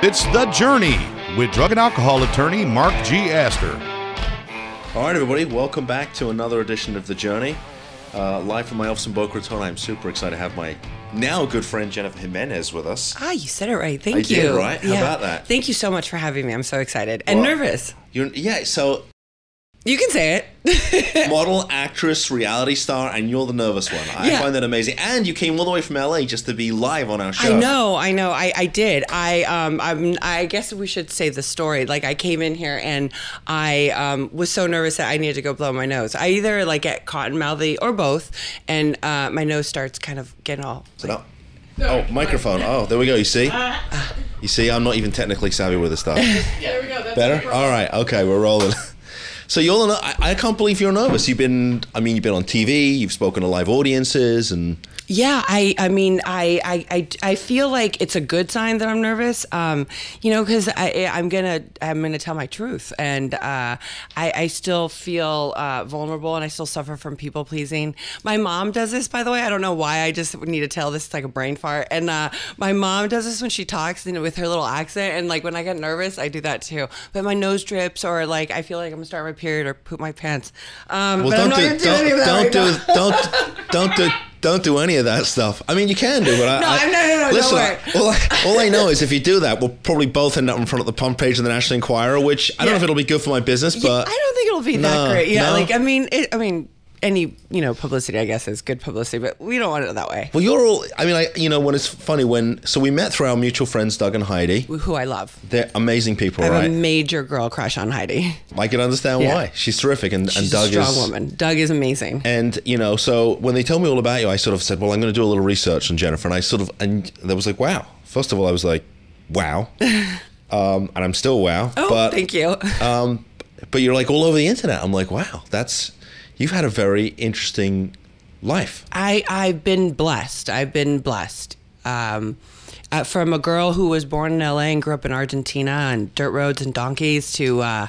It's The Journey with drug and alcohol attorney Mark G. Astor. All right, everybody, welcome back to another edition of The Journey. Uh, live from my office in Boca Raton. I'm super excited to have my now good friend Jennifer Gimenez with us. Ah, you said it right. Thank I you. did, right? How about that? Thank you so much for having me. I'm so excited and Well- nervous. You're, yeah, so You can say it. model, actress, reality star, and you're the nervous one. I Yeah. find that amazing. And you came all the way from LA just to be live on our show. I know, I know, I, I did. I um I'm I guess we should say the story. Like I came in here and I um was so nervous that I needed to go blow my nose. I either like get cotton mouthy or both, and uh, my nose starts kind of getting all. No. Oh, microphone. Oh, there we go. You see? You see, I'm not even technically savvy with this stuff. There we go. That's Better? All right. Okay, we're rolling. So you're, I, I can't believe you're nervous. You've been, I mean, you've been on TV, you've spoken to live audiences, and Yeah, I I mean I I I, I feel like it's a good sign that I'm nervous. Um, you know, because I I'm gonna I'm gonna tell my truth, and uh, I I still feel uh, vulnerable, and I still suffer from people pleasing. My mom does this, by the way. I don't know why. I just need to tell this. It's like a brain fart, and uh, my mom does this when she talks and with her little accent, and like when I get nervous, I do that too. But my nose drips, or like I feel like I'm gonna start my period, or poop my pants. Um, well, but I'm don't do, gonna do any of don't, that don't right do, now. don't, don't do, don't do any of that stuff. I mean, you can do, but I, No, I, no, no, no, Listen, all, I, all I know is if you do that, we'll probably both end up in front of the pump page of the National Enquirer, which I don't know if it'll be good for my business, Yeah, but I don't think it'll be No, that great. Yeah, no? like I mean, it, I mean, any you know publicity, I guess, is good publicity, but we don't want it that way. well, you're all. I mean, I, you know, when it's funny when so we met through our mutual friends Doug and Heidi. Who I love. They're amazing people, I have right? a major girl crush on Heidi. I can understand Yeah. why. She's terrific, and, and Doug a strong is. woman. Doug is amazing. And you know, so when they told me all about you, I sort of said, "Well, I'm going to do a little research on Jennifer." And I sort of, and there was like, "Wow." First of all, I was like, "Wow," um, and I'm still wow. oh, but, thank you. Um, but you're like all over the internet. I'm like, "Wow, that's you've had a very interesting life." I I've been blessed. I've been blessed. Um, uh, from a girl who was born in LA and grew up in Argentina on dirt roads and donkeys to uh,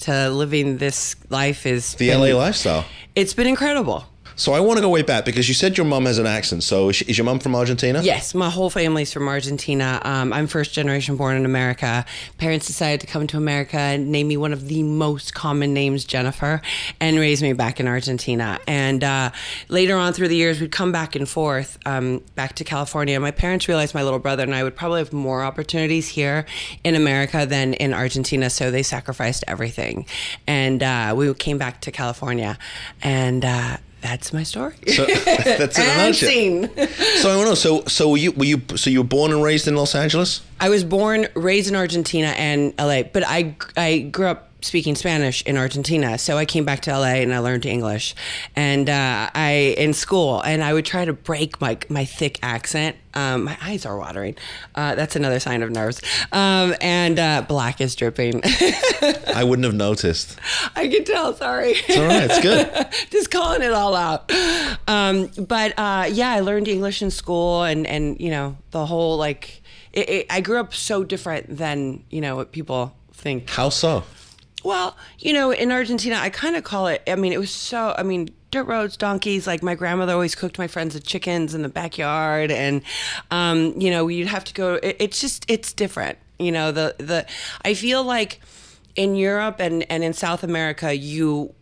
to living this life is The been- LA lifestyle. It's been incredible. So I want to go way back because you said your mom has an accent. So is, she, is your mom from Argentina? Yes, my whole family's from Argentina. Um, I'm first generation born in America. Parents decided to come to America and name me one of the most common names, Jennifer, and raise me back in Argentina. And uh, later on through the years, we'd come back and forth um, back to California. My parents realized my little brother and I would probably have more opportunities here in America than in Argentina, so they sacrificed everything. And uh, we came back to California. And uh, that's my story. So, that's a and scene. So I want to know. So so were you were you so you were born and raised in Los Angeles? I was born, raised in Argentina and LA, but I I grew up speaking Spanish in Argentina. So I came back to LA and I learned English, and uh, I in school, and I would try to break my my thick accent. Um, my eyes are watering. Uh, that's another sign of nerves. Um, and uh, black is dripping. I wouldn't have noticed. I can tell. Sorry. It's all right. It's good. just calling it all out. Um, but uh, yeah, I learned English in school, and and you know the whole like. It, it, I grew up so different than you know what people think. How so? Well, you know, in Argentina, I kind of call it. I mean, it was so. I mean, dirt roads, donkeys. Like my grandmother always cooked my friends the chickens in the backyard, and um, you know, you'd have to go. It, it's just, it's different. You know, the the. I feel like in Europe and and in South America, you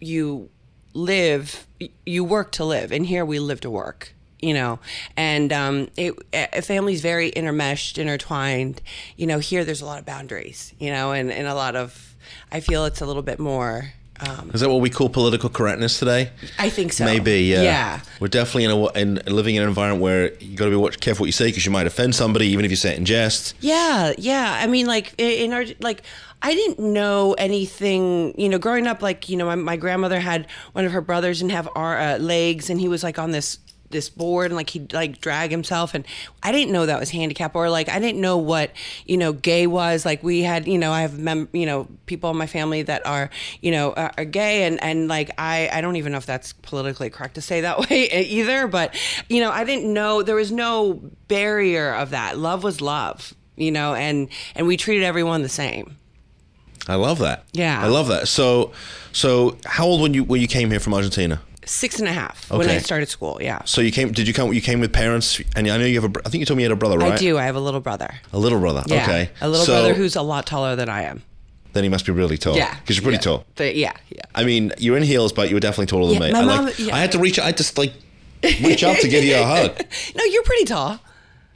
you live, you work to live, and here we live to work. You know, and um, it, a family's very intermeshed, intertwined. You know, here there's a lot of boundaries. You know, and, and a lot of. I feel it's a little bit more. Um, Is that what we call political correctness today? I think so. Maybe, yeah. Yeah. We're definitely in a in living in an environment where you got to be watch, careful what you say because you might offend somebody, even if you say it in jest. Yeah, yeah. I mean, like in our like, I didn't know anything. You know, growing up, like you know, my, my grandmother had one of her brothers and have our uh, legs, and he was like on this this board and like he'd like drag himself and I didn't know that was handicap or like I didn't know what you know gay was like we had you know I have mem- you know people in my family that are you know are, are gay and and like I I don't even know if that's politically correct to say that way either but you know I didn't know there was no barrier of that love was love you know and and we treated everyone the same I love that. Yeah. I love that. So, so how old when you when you came here from Argentina? Six and a half when I started school. Yeah. So you came? Did you come? You came with parents, and I know you have a. I think you told me you had a brother, right? I do. I have a little brother. A little brother. Yeah. Okay. A little So, brother who's a lot taller than I am. Then he must be really tall. Yeah. Because you're pretty yeah. tall. Yeah, yeah. I mean, you're in heels, but you were definitely taller than Yeah, me. my I, mom- like, yeah. I had to reach. I just like reach up to give you a hug. No, you're pretty tall.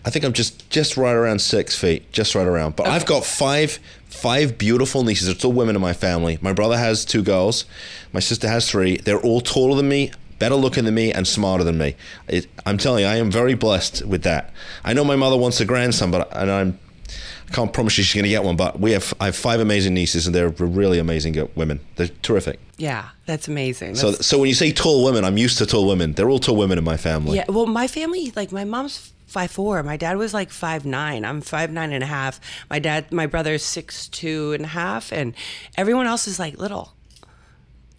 I think I'm just just right around six feet, just right around. But I've got five five beautiful nieces. It's all women in my family. My brother has two girls. My sister has three. They're all taller than me, better looking than me, and smarter than me. It, I'm telling you, I am very blessed with that. I know my mother wants a grandson, but and I'm. I can't promise you she's going to get one, but we have I have five amazing nieces, and they're really amazing women. They're terrific. Yeah, that's amazing. So, so when you say tall women, I'm used to tall women. They're all tall women in my family. yeah, well, my family, like my mom's five four. My dad was like five nine. I'm five nine and a half. My dad, my brother's six two and a half, and everyone else is like little.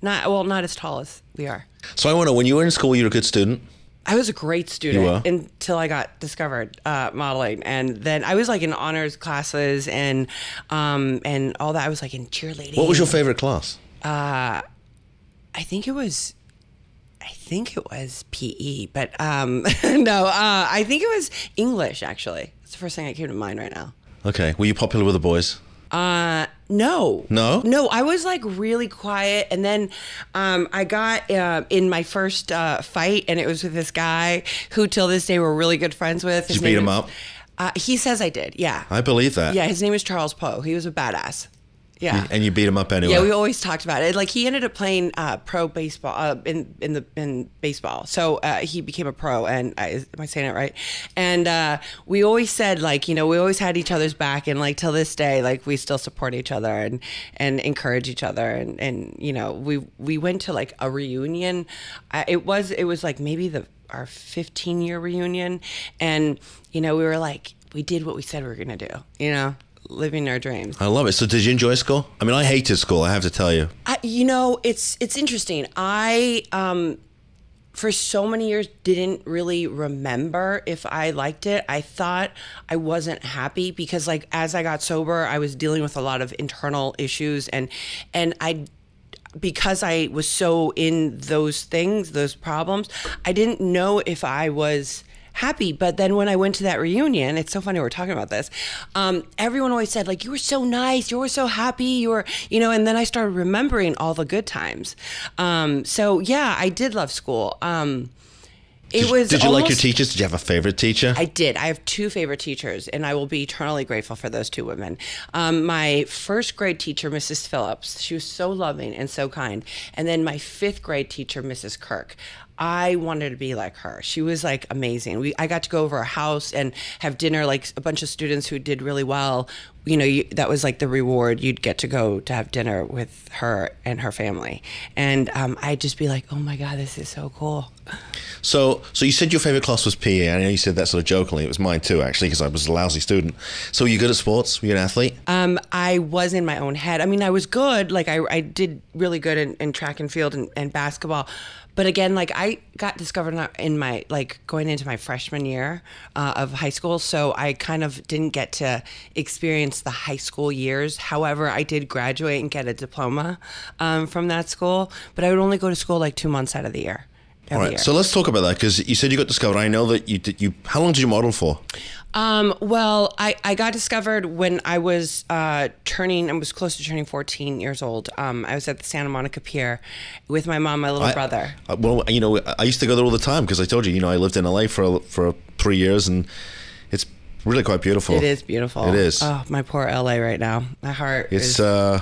Not well, not as tall as we are. So I want to when you were in school, you were a good student. I was a great student until I got discovered uh, modeling, and then I was like in honors classes and um, and all that. I was like in cheerleading. What was your favorite class? I think it was. I think it was PE, but um, no, uh, I think it was English. Actually, it's the first thing that came to mind right now. Okay. Were you popular with the boys? Uh, no, No? no. I was like really quiet, and then um, I got uh, in my first uh, fight, and it was with this guy who, till this day, we're really good friends with. His you beat him is- up? Uh, he says I did. Yeah, I believe that. yeah. His name is Charles Poe. He was a badass. Yeah. And you beat him up anyway. Yeah, we always talked about it. Like he ended up playing uh, pro baseball uh, in in the in baseball, so uh, he became a pro. And I, am I saying it right? And uh, we always said like you know we always had each other's back, and like till this day, like we still support each other and and encourage each other. And and you know we we went to like a reunion. Uh, it was it was like maybe the our 15 year reunion, and you know we were like we did what we said we were gonna do. You know, living our dreams. I love it. So did you enjoy school? I mean, I hated school. I have to tell you. I, you know, it's it's interesting. I um for so many years didn't really remember if I liked it. I thought I wasn't happy because like as I got sober, I was dealing with a lot of internal issues and and I because I was so in those things, those problems, I didn't know if I was happy. But then when I went to that reunion, it's so funny we're talking about this. Um, everyone always said like, "You were so nice, you were so happy, you were," you know. And then I started remembering all the good times. Um, so yeah, I did love school. Um, it Did, was. did you like your teachers? Did you have a favorite teacher? I did. I have two favorite teachers, and I will be eternally grateful for those two women. Um, my first grade teacher, Mrs. Phillips, she was so loving and so kind. And then my fifth grade teacher, Mrs. Kirk. I wanted to be like her. She was like amazing. We I got to go over her house and have dinner like a bunch of students who did really well. You know, you, that was like the reward. You'd get to go to have dinner with her and her family, and um, I'd just be like, "Oh my god, this is so cool." So, so you said your favorite class was PE. I know you said that sort of jokingly. It was mine too, actually, because I was a lousy student. So, were you good at sports? Were you an athlete? Um, I was in my own head. I mean, I was good. Like I, I did really good in, in track and field and, and basketball. But again, like I got discovered in- my like going into my freshman year uh, of high school, so I kind of didn't get to experience the high school years. However, I did graduate and get a diploma um, from that school, but I would only go to school like two months out of the year. All right. year. So let's talk about that because you said you got discovered. I know that you did. You how long did you model for? Um, well, I, I got discovered when I was uh, turning, I was close to turning 14 years old. Um, I was at the Santa Monica Pier with my mom, my little I- brother. I- well, you know, I used to go there all the time because I told you, you know, I lived in LA for for three years, and it's really quite beautiful. It is beautiful. It is. Oh, my poor LA right now. My heart It's is, uh,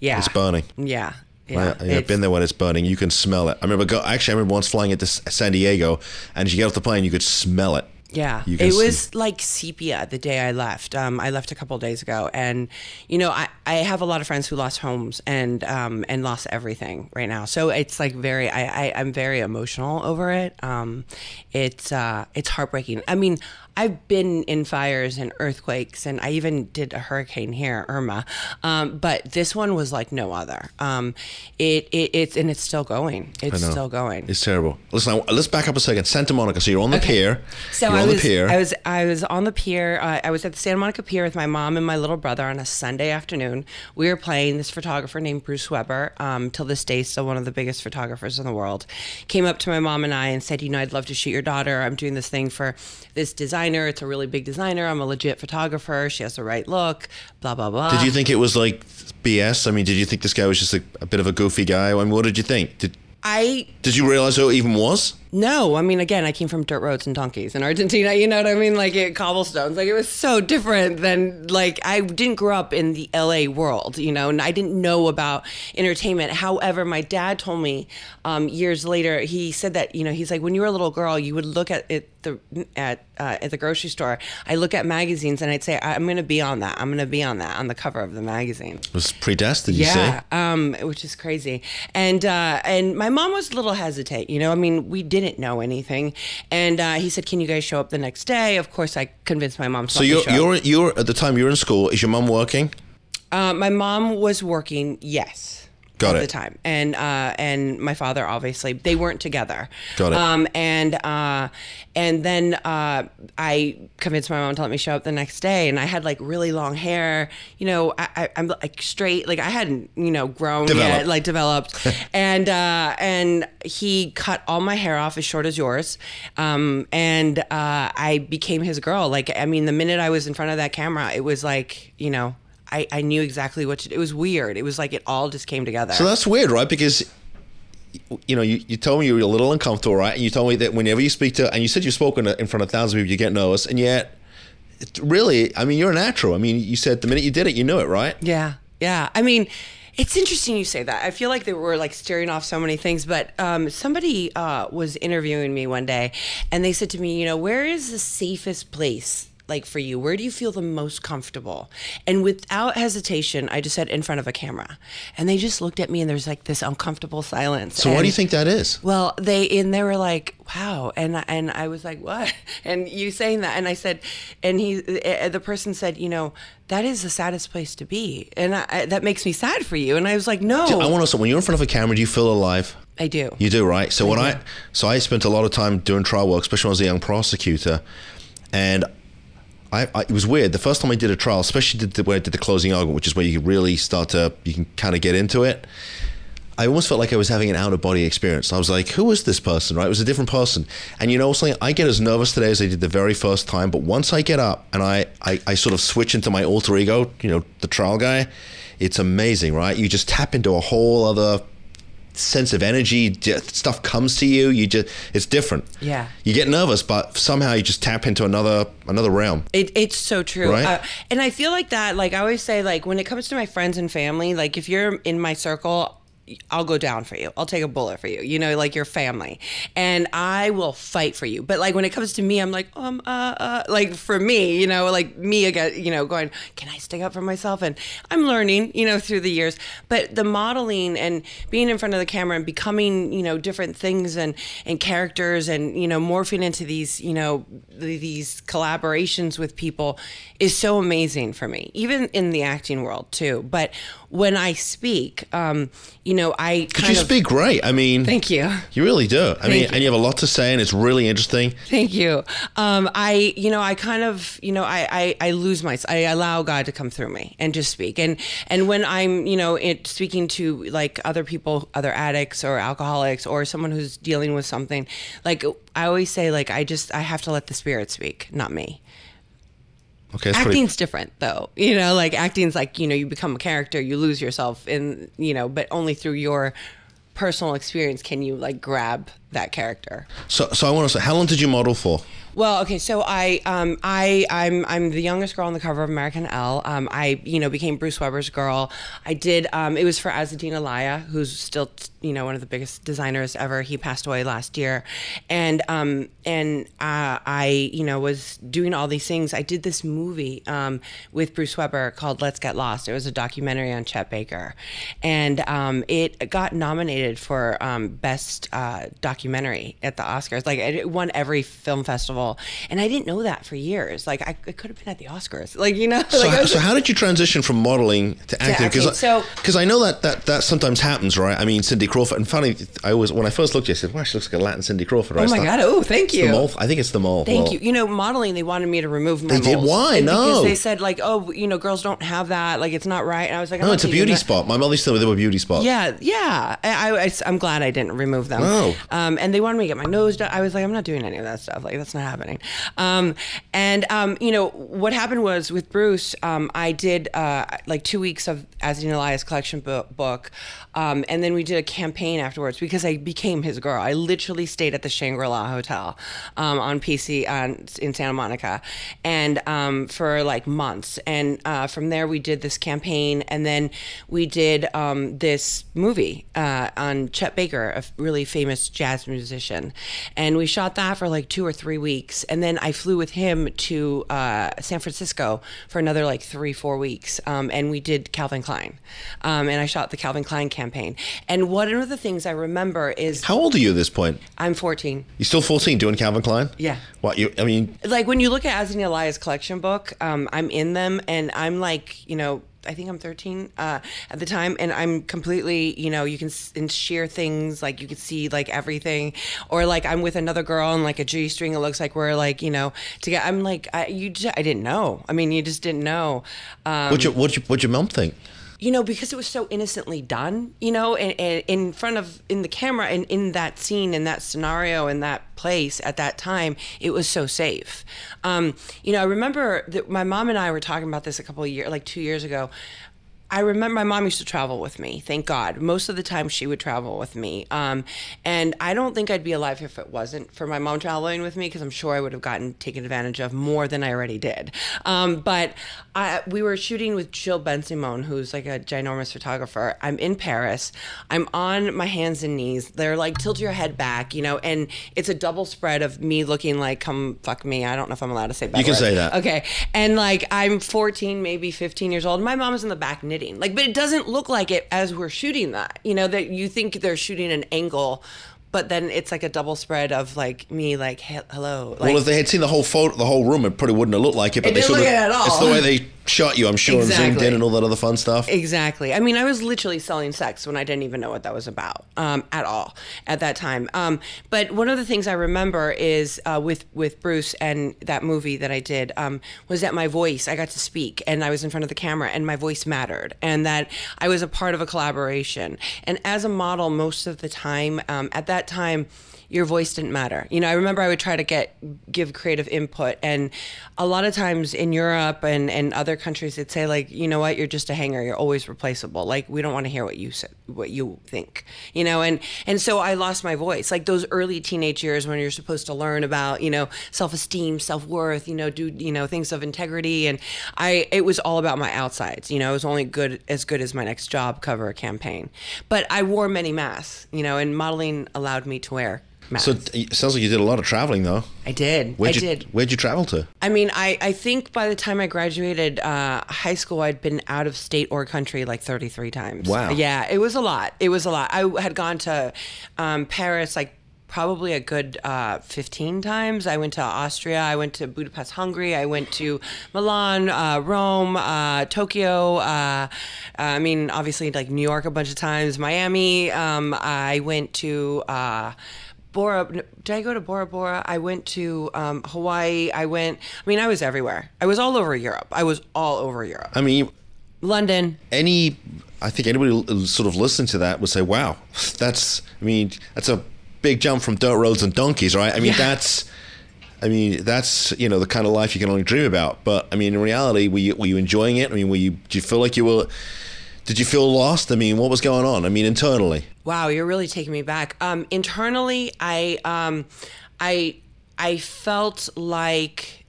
yeah. it's burning. Yeah. I, Yeah. I've been there when it's burning. You can smell it. I remember go, actually. I remember once flying into San Diego, and as you get off the plane, you could smell it. Yeah, it was like sepia the day I left. Um, I left a couple days ago, and you know, I, I have a lot of friends who lost homes and um, and lost everything right now. So it's like very, I, I I'm very emotional over it. Um, it's uh, it's heartbreaking. I mean, I've been in fires and earthquakes, and I even did a hurricane here, Irma. Um, but this one was like no other. Um, it, it it's and it's still going. It's still going. It's terrible. Listen, I, let's back up a second. Santa Monica. So you're on the Okay. pier. So you're I on on the was, pier. I was I was on the pier. Uh, I was at the Santa Monica Pier with my mom and my little brother on a Sunday afternoon. We were playing this photographer named Bruce Weber. Um, till this day, still one of the biggest photographers in the world. Came up to my mom and I and said, you know, I'd love to shoot your daughter. I'm doing this thing for this designer. It's a really big designer. I'm a legit photographer. She has the right look. Blah blah blah. Did you think it was like BS? I mean, did you think this guy was just a, a bit of a goofy guy? I mean, what did you think? Did I Did you realize who it even was? No, I mean, again, I came from dirt roads and donkeys in Argentina. You know what I mean? Like it, cobblestones. Like it was so different than like I didn't grow up in the LA world, you know, and I didn't know about entertainment. However, my dad told me um, years later. He said that you know he's like when you were a little girl, you would look at it the at uh, at the grocery store. I look at magazines and I'd say I'm going to be on that. I'm going to be on that on the cover of the magazine. It was predestined, you Yeah, say? um, which is crazy. And uh, and my mom was a little hesitate. You know, I mean, we didn't know anything. And uh, he said, "Can you guys show up the next day?" Of course, I convinced my mom. to So you're show up. you're you're at the time you're in school. Is your mom working? Uh, my mom was working. Yes. Got it. the time, and uh, and my father obviously they weren't together. Got it. Um, and uh, and then uh, I convinced my mom to let me show up the next day, and I had like really long hair. You know, I, I'm like straight, like I hadn't you know grown Developed. yet, like developed. and uh, and he cut all my hair off as short as yours, um, and uh, I became his girl. Like I mean, the minute I was in front of that camera, it was like you know. I, I knew exactly what to do. It was weird. It was like it all just came together. So that's weird, right? Because you know, you, you told me you were a little uncomfortable, right? And you told me that whenever you speak to, and you said you've spoken in front of thousands of people, you get nervous, and yet, it really, I mean, you're a natural. I mean, you said the minute you did it, you knew it, right? Yeah, yeah. I mean, it's interesting you say that. I feel like they were like steering off so many things, but um, somebody uh, was interviewing me one day, and they said to me, you know, where is the safest place? Like for you, where do you feel the most comfortable? And without hesitation, I just said in front of a camera, and they just looked at me, and there's like this uncomfortable silence. So what do you think that is? well, they and they were like, "Wow," and and I was like, "What?" And you saying that, and I said, and he, uh, the person said, "You know, that is the saddest place to be, and I, I, that makes me sad for you." And I was like, "No, I want to know when you're in front of a camera, do you feel alive? I do." You do, right? So when I so I spent a lot of time doing trial work, especially when I was a young prosecutor, and I, I it was weird. The first time I did a trial, especially did the, when I did the closing argument, which is where you really start to you can kind of get into it. I almost felt like I was having an out of body experience. I was like, who is this person? Right? It was a different person. And you know something? I get as nervous today as I did the very first time. But once I get up and I, I, I sort of switch into my alter ego, you know, the trial guy, it's amazing, right? You just tap into a whole other sense of energy. Stuff comes to you. You just it's different. Yeah. You get nervous, but somehow you just tap into another another realm. It, it's so true. Right? Uh, and I feel like that, like I always say, like when it comes to my friends and family, like if you're in my circle, I'll go down for you. I'll take a bullet for you. You know, like your family, and I will fight for you. But like when it comes to me, I'm like, um, uh, uh, like for me, you know, like me again, you know, going, can I stick up for myself? And I'm learning, you know, through the years. But the modeling and being in front of the camera and becoming, you know, different things and and characters and you know morphing into these, you know, these collaborations with people is so amazing for me, even in the acting world too. But when I speak, um, you know, I kind you of speak great. I mean, Thank you. You really do. I mean, you. and you have a lot to say, and it's really interesting. Thank you. Um, I, you know, I kind of, you know, I, I, I lose my, I allow God to come through me and just speak. And, and when I'm, you know, it, speaking to like other people, other addicts or alcoholics or someone who's dealing with something, like I always say, like, I just, I have to let the spirit speak, not me. Okay, that's pretty. Acting's different though. You know, like acting's like, you know, you become a character, you lose yourself in, you know, but only through your personal experience can you like grab that character. So, so I want to say, how long did you model for? Well, okay, so I, um, I, I'm, I'm the youngest girl on the cover of American Elle. Um, I, you know, became Bruce Weber's girl. I did. Um, it was for Azzedine Alaïa, who's still, you know, one of the biggest designers ever. He passed away last year, and um, and uh, I, you know, was doing all these things. I did this movie um, with Bruce Weber called Let's Get Lost. It was a documentary on Chet Baker, and um, it got nominated for um, best uh, documentary at the Oscars. Like it won every film festival And I didn't know that for years. Like I, I could have been at the Oscars. Like you know. So, like, how, was- so how did you transition from modeling to acting? Because So- I know that, that that sometimes happens, right? I mean, Cindy Crawford. And funny, I always when I first looked, at you, I said, "Wow, she looks like a Latin Cindy Crawford." Right? oh my god! Oh, thank you. The mole. I think it's the mole. Thank Well, you. You know, modeling, they wanted me to remove my They did? moles. Why? And No. Because they said, like, oh, you know, girls don't have that. Like, it's not right. And I was like, I'm No, it's a beauty that. spot. My mother used to tell they were beauty spots. Yeah, yeah. I, am glad I didn't remove them. Oh. Um, and they wanted me to get my nose done. I was like, I'm not doing any of that stuff. Like, that's not happening. Um, and, um, you know, what happened was with Bruce, um, I did uh, like two weeks of Azzedine Alaïa's collection bo- book. Um, and then we did a campaign afterwards because I became his girl. I literally stayed at the Shangri La Hotel um, on PC on, in Santa Monica, and um, for like months. And uh, from there, we did this campaign, and then we did this movie uh, on Chet Baker, a really famous jazz musician, and we shot that for like two or three weeks. And then I flew with him to uh, San Francisco for another like three, four weeks, um, and we did Calvin Klein, um, and I shot the Calvin Klein campaign. And one of the things I remember is How old are you at this point? I'm 14. You still 14 doing Calvin Klein? Yeah. What you? I mean, like when you look at Azzedine Alaïa's collection book, um, I'm in them and I'm like, you know, I think I'm 13 uh, at the time, and I'm completely, you know, you can share things like you can see like everything, or like I'm with another girl and like a G string. It looks like we're like, you know, together. I'm like, I, you, just, I didn't know. I mean, you just didn't know. Um, what'd your what'd your, what'd your mom think? You know, because it was so innocently done, you know, and, and in front of in the camera and in that scene, in that scenario, in that place at that time, it was so safe. Um, you know, I remember that my mom and I were talking about this a couple of years, like two years ago. I remember my mom used to travel with me. Thank God. Most of the time, she would travel with me. Um, and I don't think I'd be alive if it wasn't for my mom traveling with me, because I'm sure I would have gotten taken advantage of more than I already did. Um, but I, we were shooting with Gilles Bensimon, who's like a ginormous photographer. I'm in Paris. I'm on my hands and knees. They're like tilt your head back, you know, and it's a double spread of me looking like come fuck me. I don't know if I'm allowed to say. bad You can words. say that. Okay, and like I'm 14, maybe 15 years old. My mom is in the back knitting. Like, but it doesn't look like it as we're shooting that. You know that you think they're shooting an angle, but then it's like a double spread of like me, like he- hello. Like, well, if they had seen the whole photo, the whole room, it probably wouldn't have looked like it. But It they didn't sort look of, it at all. It's the way they shot you, I'm sure, and zoomed in and all that other fun stuff. Exactly. I mean, I was literally selling sex when I didn't even know what that was about um, at all at that time. Um, but one of the things I remember is uh, with with Bruce and that movie that I did um, was that my voice. I got to speak, and I was in front of the camera, and my voice mattered, and that I was a part of a collaboration. And as a model, most of the time, um, at that time your voice didn't matter. You know, I remember I would try to get give creative input, and a lot of times in Europe and, and other countries, they'd say like, you know what, you're just a hanger. You're always replaceable. Like we don't want to hear what you said, what you think. You know, and and so I lost my voice. Like those early teenage years when you're supposed to learn about you know self esteem, self worth. You know, do you know things of integrity, and I it was all about my outsides. You know, it was only good as good as my next job cover campaign. But I wore many masks. You know, and modeling allowed me to wear. Masks. So it sounds like you did a lot of traveling, though. I did. Where'd I you, did. Where'd you travel to? I mean, I, I think by the time I graduated uh, high school, I'd been out of state or country like 33 times. Wow. Yeah, it was a lot. It was a lot. I had gone to um, Paris like probably a good uh, 15 times. I went to Austria. I went to Budapest, Hungary. I went to Milan, uh, Rome, uh, Tokyo. Uh, I mean, obviously, like New York a bunch of times, Miami. Um, I went to. Uh, Bora. Did I go to Bora Bora? I went to um, Hawaii. I went. I mean, I was everywhere. I was all over Europe. I was all over Europe. I mean, London. any, I think anybody l- sort of listening to that would say, "Wow, that's." I mean, that's a big jump from dirt roads and donkeys, right? I mean, Yeah. that's. I mean, that's you know the kind of life you can only dream about. But I mean, in reality, were you were you enjoying it? I mean, were you? Did you feel like you were? Did you feel lost? I mean, what was going on? I mean, internally. Wow, you're really taking me back. Um, internally, I, um, I, I felt like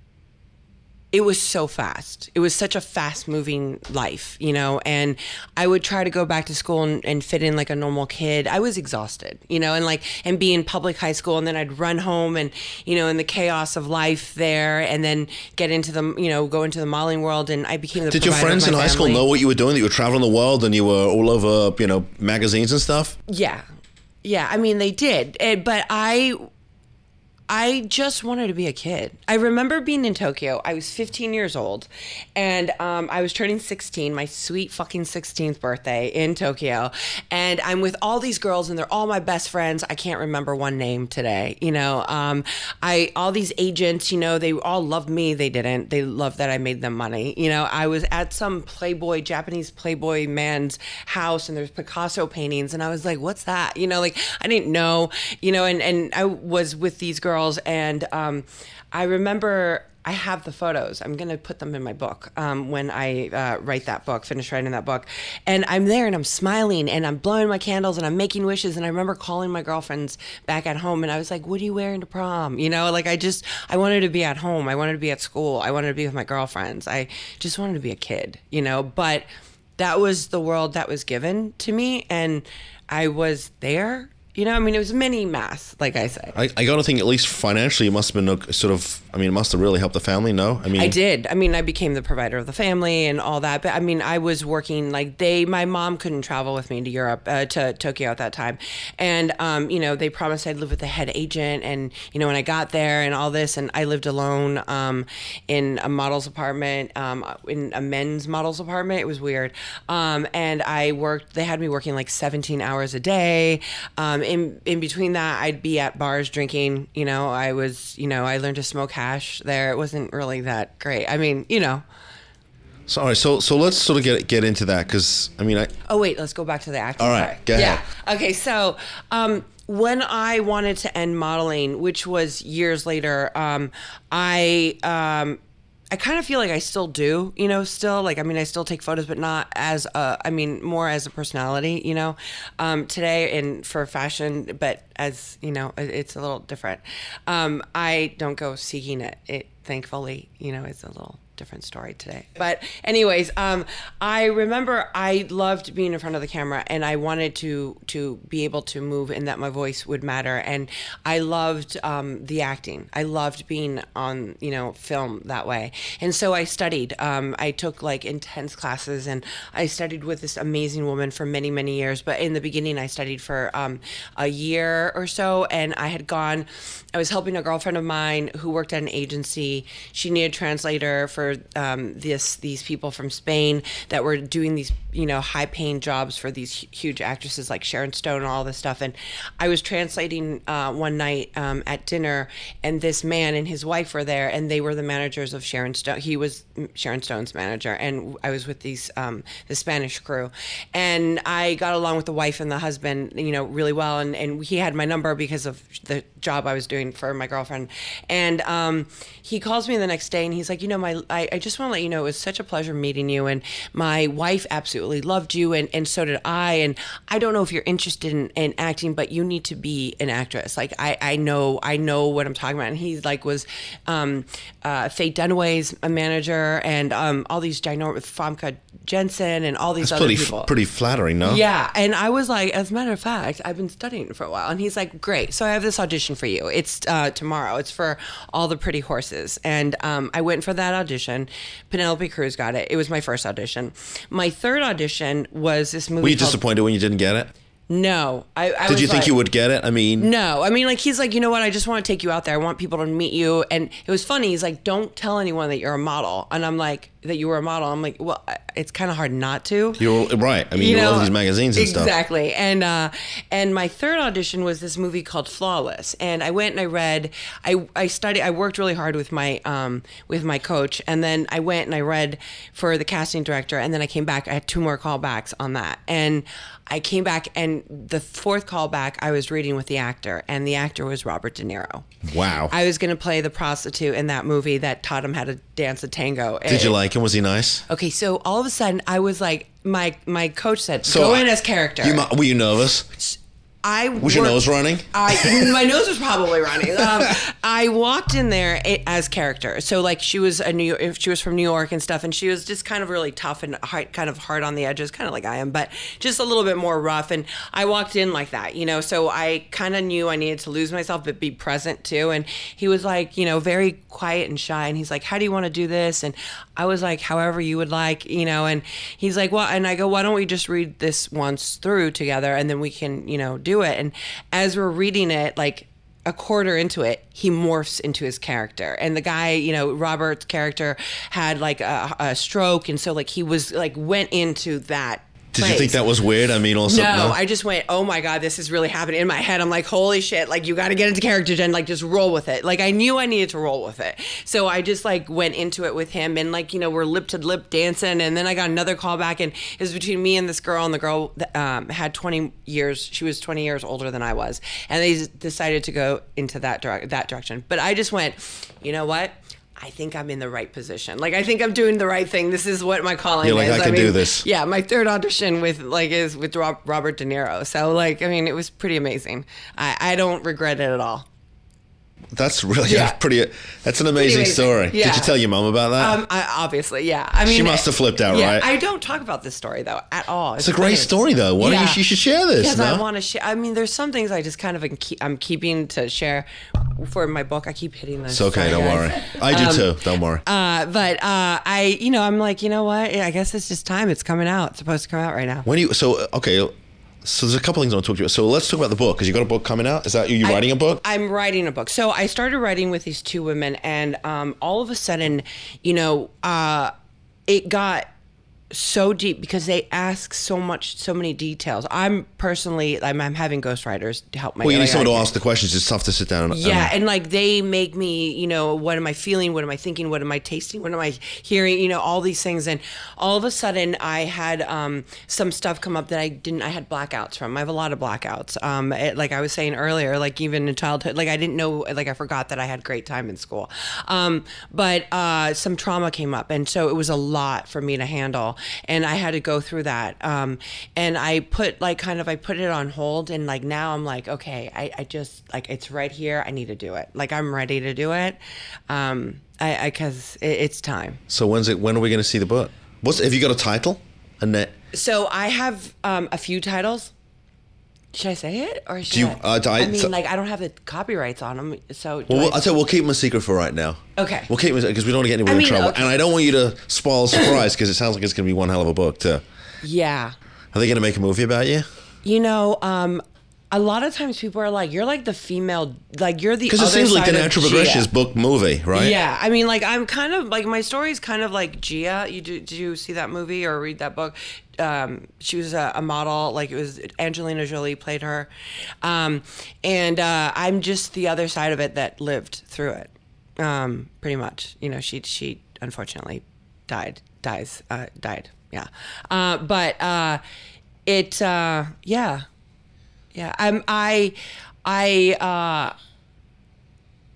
it was so fast. It was such a fast moving life, you know, and I would try to go back to school and, and fit in like a normal kid. I was exhausted, you know, and like, and be in public high school and then I'd run home and, you know, in the chaos of life there and then get into the, you know, go into the modeling world and I became the Did your friends in high school know what you were doing? That you were traveling the world and you were all over, you know, magazines and stuff. Yeah. Yeah, I mean they did. Eh, But I I just wanted to be a kid. I remember being in Tokyo. I was 15 years old, and um, I was turning 16, my sweet fucking 16th birthday in Tokyo. And I'm with all these girls, and they're all my best friends. I can't remember one name today. You know, um, I all these agents. You know, they all loved me. They didn't. They loved that I made them money. You know, I was at some Playboy Japanese Playboy man's house, and there's Picasso paintings, and I was like, "What's that?" You know, like I didn't know. You know, and and I was with these girls girls, and um, I remember I have the photos. I'm going to put them in my book um, when I uh, write that book, finish writing that book. And I'm there and I'm smiling and I'm blowing my candles and I'm making wishes. And I remember calling my girlfriends back at home and I was like, What are you wearing to prom? You know, like I just, I wanted to be at home. I wanted to be at school. I wanted to be with my girlfriends. I just wanted to be a kid, you know, but that was the world that was given to me. And I was there you know, I mean, it was mini mass, like I say. I, I got to think, at least financially, it must have been a sort of. I mean, it must have really helped the family. No, I mean, I did. I mean, I became the provider of the family and all that. But I mean, I was working like they. My mom couldn't travel with me to Europe, uh, to Tokyo at that time, and um, you know, they promised I'd live with the head agent, and you know, when I got there and all this, and I lived alone um, in a model's apartment, um, in a men's model's apartment. It was weird, um, and I worked. They had me working like 17 hours a day. Um, in in between that, I'd be at bars drinking. You know, I was, you know, I learned to smoke hash there. It wasn't really that great. I mean, you know. So, all right, so so let's sort of get get into that because I mean, I Oh wait, let's go back to the acting. All right, go ahead. Yeah. Okay, so um, when I wanted to end modeling, which was years later, um, I um, I kind of feel like I still do, you know, still like I mean I still take photos but not as a I mean more as a personality, you know. Um, today and for fashion but as, you know, it's a little different. Um, I don't go seeking it. It thankfully, you know, it's a little different story today. But anyways, um, I remember I loved being in front of the camera and I wanted to to be able to move and that my voice would matter. And I loved um, the acting. I loved being on you know film that way. And so I studied. Um, I took like intense classes and I studied with this amazing woman for many many years. But in the beginning, I studied for um, a year or so, and I had gone. I was helping a girlfriend of mine who worked at an agency. She needed a translator for um, this these people from Spain that were doing these you know high paying jobs for these huge actresses like Sharon Stone and all this stuff. And I was translating uh, one night um, at dinner, and this man and his wife were there, and they were the managers of Sharon Stone. He was Sharon Stone's manager, and I was with these um, the Spanish crew, and I got along with the wife and the husband, you know, really well, and and he had my number because of the job I was doing for my girlfriend, and um, he calls me the next day, and he's like, you know, my I, I just want to let you know it was such a pleasure meeting you, and my wife absolutely loved you, and and so did I, and I don't know if you're interested in, in acting, but you need to be an actress. Like I I know I know what I'm talking about, and he like was um, uh, Faye Dunaway's a manager, and um, all these ginormous Famke Janssen, and all these it's other pretty people. pretty flattering, no? Yeah, and I was like, as a matter of fact, I've been studying for a while, and he's like, great. So I have this audition for you. It's uh, tomorrow. It's for all the pretty horses, and um, I went for that audition. Penelope Cruz got it. It was my first audition. My third audition was this movie. Were you called- disappointed when you didn't get it? No, I. I Did you think like- you would get it? I mean, no, I mean, like he's like, you know what? I just want to take you out there. I want people to meet you. And it was funny. He's like, don't tell anyone that you're a model. And I'm like, that you were a model. I'm like, well, it's kind of hard not to. you're right. I mean, you, love these magazines and stuff. exactly. And uh, and my third audition was this movie called Flawless, and I went and I read. I I studied. I worked really hard with my um with my coach, and then I went and I read for the casting director, and then I came back. I had two more callbacks on that, and I came back, and the fourth callback I was reading with the actor, and the actor was Robert De Niro. Wow. I was going to play the prostitute in that movie that taught him how to dance a tango. Did you like him? Was he nice? Okay, so all of a sudden I was like, my my coach said, So go in as character. You mu- were you nervous? I Was your nose running? I my nose was probably running. Um, I walked in there as character, so like she was a New York, if she was from New York and stuff, and she was just kind of really tough and hard, kind of hard on the edges, kind of like I am, but just a little bit more rough. And I walked in like that, you know. So I kind of knew I needed to lose myself, but be present too. And he was like, you know, very quiet and shy, and he's like, "How do you want to do this?" And I was like, "However you would like," you know. And he's like, "Well," and I go, "Why don't we just read this once through together, and then we can, you know, do it." And as we're reading it, like a quarter into it, he morphs into his character. And the guy, you know, Robert's character had like a, a stroke, and so like he was like went into that. Did you think that was weird? I mean, also No, I just went, oh my God, this is really happening. In my head, I'm like, holy shit, like you got to get into character, Jen, like just roll with it. Like I knew I needed to roll with it. So I just like went into it with him and like, you know, we're lip to lip dancing. And then I got another call back and it was between me and this girl and the girl um, had 20 years, she was 20 years older than I was. And they decided to go into that, that direction. But I just went, you know what? I think I'm in the right position. Like I think I'm doing the right thing. This is what my calling You're like, is. I can do this. Yeah, my third audition with like is with Robert De Niro. So like, I mean, it was pretty amazing. I, I don't regret it at all. That's really Yeah. pretty. That's an amazing, amazing. story. Yeah. Did you tell your mom about that? Um, I, obviously, yeah. I mean, She must have flipped out, yeah, right? I don't talk about this story though at all. it's a great story, though. Why don't you? You should share this. Because no? I want to share. I mean, there's some things I just kind of keep, I'm keeping to share for my book. I keep hitting this. It's okay. Don't guys. worry. I do Um, too. Don't worry. Uh, but uh, I, you know, I'm like, you know what? I guess it's just time. It's coming out. It's supposed to come out right now. when you so okay. So there's a couple things I want to talk to you. So let's talk about the book because you got a book coming out. Is that you? You writing a book? I'm writing a book. So I started writing with these two women, and um, all of a sudden, you know, uh, it got so deep because they ask so much, so many details. I'm personally, I'm, I'm having ghostwriters to help my. well, you need someone to ask the questions. It's tough to sit down. And, Yeah, and- like they make me, you know, what am I feeling? What am I thinking? What am I tasting? What am I hearing? You know, all these things. And all of a sudden, I had um, some stuff come up that I didn't. I had blackouts from. I have a lot of blackouts. Um, it- like I was saying earlier, like even in childhood, like I didn't know, like I forgot that I had great time in school. Um, but uh, some trauma came up, and so it was a lot for me to handle, and I had to go through that. Um, and I put like kind of I put it on hold, and like now I'm like, okay, I, I just like it's right here. I need to do it. Like I'm ready to do it. Um, I because it, it's time. so when's it? When are we going to see the book? What's have you got a title? And that So I have um, a few titles. Should I say it or should you- I? uh, I- I mean, so- like I don't have the copyrights on them, so. Well, I- we'll, I'll tell you, we'll keep them a secret for right now. Okay. We'll keep them because we don't want to get anyone I in trouble. okay. And I don't want you to spoil the surprise because it sounds like it's going to be one hell of a book too. yeah. Are they going to make a movie about you? You know, um, a lot of times people are like, "You're like the female, like you're the." Because it seems like the natural progression is book movie, right? Yeah, I mean, like I'm kind of like my story is kind of like Gia. You do, did you see that movie or read that book? Um, she was a, a model, like it was Angelina Jolie played her, um, and uh, I'm just the other side of it that lived through it, um, pretty much. You know, she she unfortunately died, dies, uh, died. Yeah, uh, but uh, it, uh, yeah, yeah. I'm I I. Uh,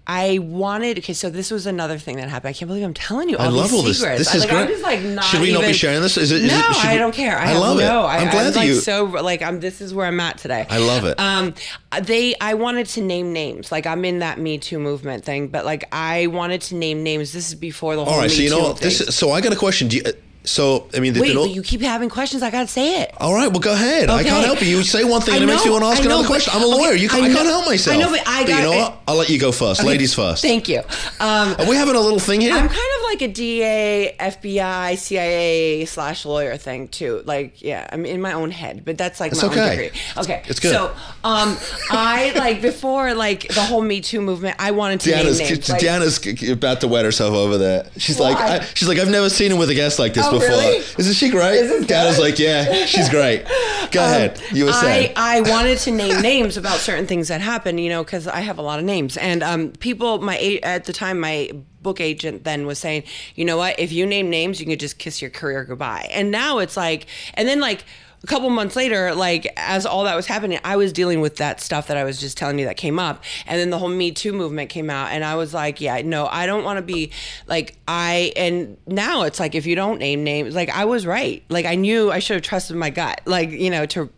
I wanted okay, so this was another thing that happened. I can't believe I'm telling you all I love these all this. secrets. This I- is like, great. I'm just like not Should we not be sharing this? Is it- is no, it- I don't care. I, I love it. no, I, I'm glad I'm that like you- so like I'm. This is where I'm at today. I love it. Um, they I wanted to name names. Like I'm in that Me Too movement thing, but like I wanted to name names. This is before the whole All right. Me So you know Too what? This. Is, so I got a question. Do you, so I mean, the, Wait, the, you keep having questions. I gotta say it. All right. Well, go ahead. I can't help you. You say one thing I and it makes me know, want to ask know, another question. I'm a okay, lawyer. You, I I, know- can't help myself. I know, but I got. But you know what? I'll let you go first. Ladies first. Thank you. Um, Are we having a little thing here? I'm kind of like a DA, FBI, CIA slash lawyer thing too. Like, yeah, I'm in my own head, but that's like It's my okay. own degree. Okay, It's good. So, um, I like before like the whole Me Too movement. I wanted to Deanna's, name names. like- Deanna's about to wet herself over there. She's like, Why? I, she's like, I've never seen him with a guest like this Oh, before. really? Isn't she great? Isn't Deanna's like, yeah, she's great. Go ahead. You were saying. I, I wanted to name names about certain things that happened, you know, because I have a lot of names. And um, people, my at the time, my book agent then was saying, you know what, if you name names, you can just kiss your career goodbye. And now it's like, and then like, a couple months later, like as all that was happening, I was dealing with that stuff that I was just telling you that came up. And then the whole Me Too movement came out. And I was like, yeah, no, I don't want to be like, I, and now it's like, if you don't name names, like I was right. Like I knew I should have trusted my gut, like, you know, to,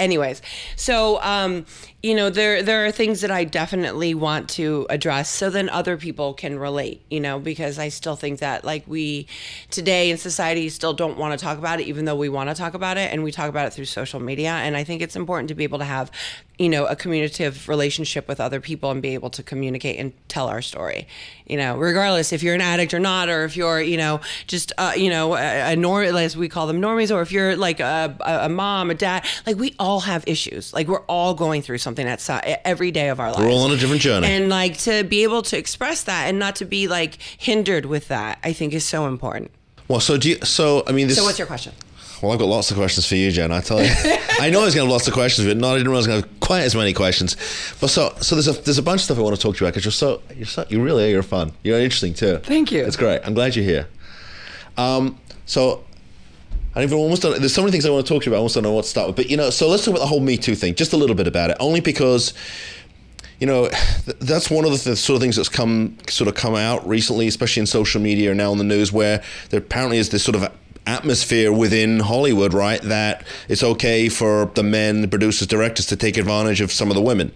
anyways so um you know there there are things that i definitely want to address so then other people can relate you know because i still think that like we today in society still don't want to talk about it even though we want to talk about it and we talk about it through social media and i think it's important to be able to have you know a communicative relationship with other people and be able to communicate and tell our story. You know regardless if you're an addict or not or if you're you know just uh, you know a, a as we call them normies or if you're like a, a a mom a dad like we all all have issues. Like we're all going through something at si- every day of our lives. We're all on a different journey. And like to be able to express that and not to be like hindered with that, I think is so important. well, so do you? So I mean, this. So what's your question? Well, I've got lots of questions for you, Jen. I tell you, I know I was going to have lots of questions, but not I didn't realize I was going to have quite as many questions. But so, so there's a there's a bunch of stuff I want to talk to you about because you're so you're so you really are. You're fun. You're interesting too. Thank you. It's great. I'm glad you're here. Um, so. I even almost don't, there's so many things I want to talk to you about. I almost don't know what to start with. But you know, so let's talk about the whole Me Too thing, just a little bit about it, only because you know th- that's one of the th- sort of things that's come sort of come out recently, especially in social media and now in the news, where there apparently is this sort of atmosphere within Hollywood, right? That it's okay for the men, the producers, directors to take advantage of some of the women.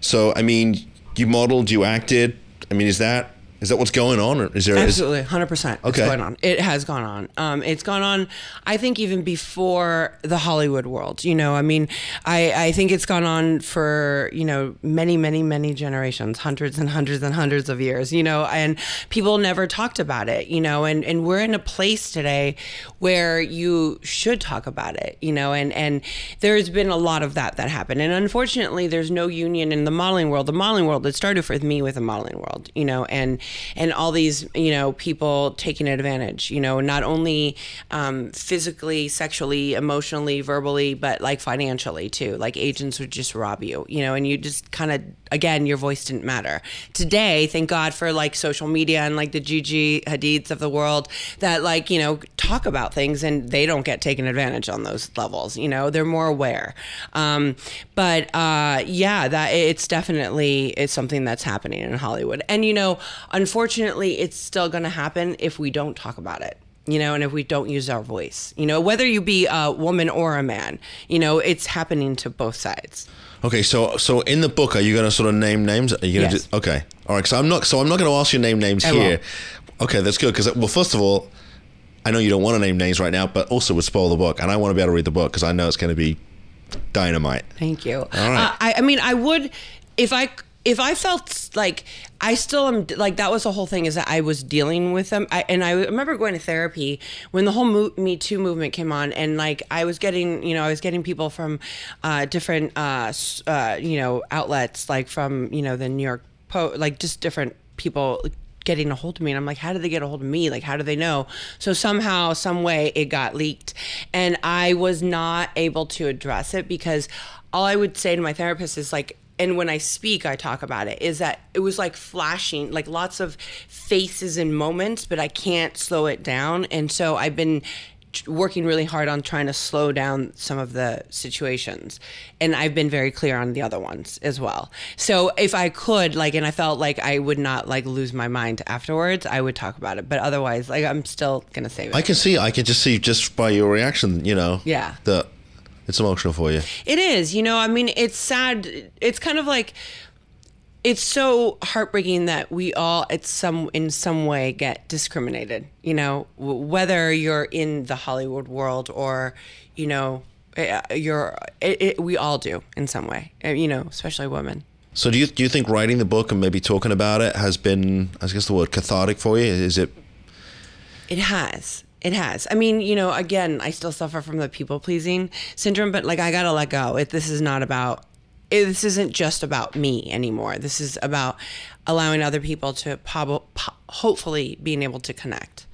So, I mean, you modeled, you acted. I mean, is that is that what's going on, or is there Absolutely, hundred percent. Okay. going on. It has gone on. Um, it's gone on. I think even before the Hollywood world. You know, I mean, I I think it's gone on for you know many many many generations, hundreds and hundreds and hundreds of years. You know, and people never talked about it. You know, and and we're in a place today where you should talk about it. You know, and and there's been a lot of that that happened, and unfortunately, there's no union in the modeling world. The modeling world. It started with me with the modeling world. You know, and and all these you know people taking advantage you know not only um, physically sexually emotionally verbally but like financially too. Like agents would just rob you you know and you just kind of again your voice didn't matter. Today thank god for like social media and like the Gigi Hadids of the world that like you know talk about things and they don't get taken advantage on those levels you know? They're more aware. Um, but uh, yeah that it's definitely it's something that's happening in Hollywood. And you know unfortunately it's still going to happen if we don't talk about it you know and if we don't use our voice you know? Whether you be a woman or a man you know it's happening to both sides Okay, so so in the book, are you going to sort of name names? Are you going to Yes. do, okay? All right. So I'm not. So I'm not going to ask you name names I here. won't. Okay, that's good because well, first of all, I know you don't want to name names right now, but also would spoil the book, and I want to be able to read the book because I know it's going to be dynamite. Thank you. All right. Uh, I, I mean, I would if I if I felt like I still am like that was the whole thing is that I was dealing with them. I, and I remember going to therapy when the whole Me Too movement came on, and like I was getting you know I was getting people from uh, different uh, uh, you know outlets like from you know the New York Post like just different people getting a hold of me. And I'm like how did they get a hold of me? Like how do they know? So somehow some way it got leaked. And I was not able to address it because all I would say to my therapist is like and when I speak I talk about it is that it was like flashing like lots of faces and moments but I can't slow it down and so I've been working really hard on trying to slow down some of the situations and i've been very clear on the other ones as well so if i could like and i felt like i would not like lose my mind afterwards i would talk about it but otherwise like i'm still gonna save it I can see. I can just see just by your reaction. You know. Yeah. That it's emotional for you. It is, you know, I mean, it's sad. It's kind of like it's so heartbreaking that we all at some in some way get discriminated, you know, whether you're in the Hollywood world or, you know, eh, you're it, it, we all do in some way, eh, you know, especially women. So do you do you think writing the book and maybe talking about it has been, I guess the word cathartic for you? Is it? It has. It has. I mean, you know, again, I still suffer from the people pleasing syndrome, but like I gotta let go. It, this is not about. It, this isn't just about me anymore. This is about allowing other people to hopefully being able to connect,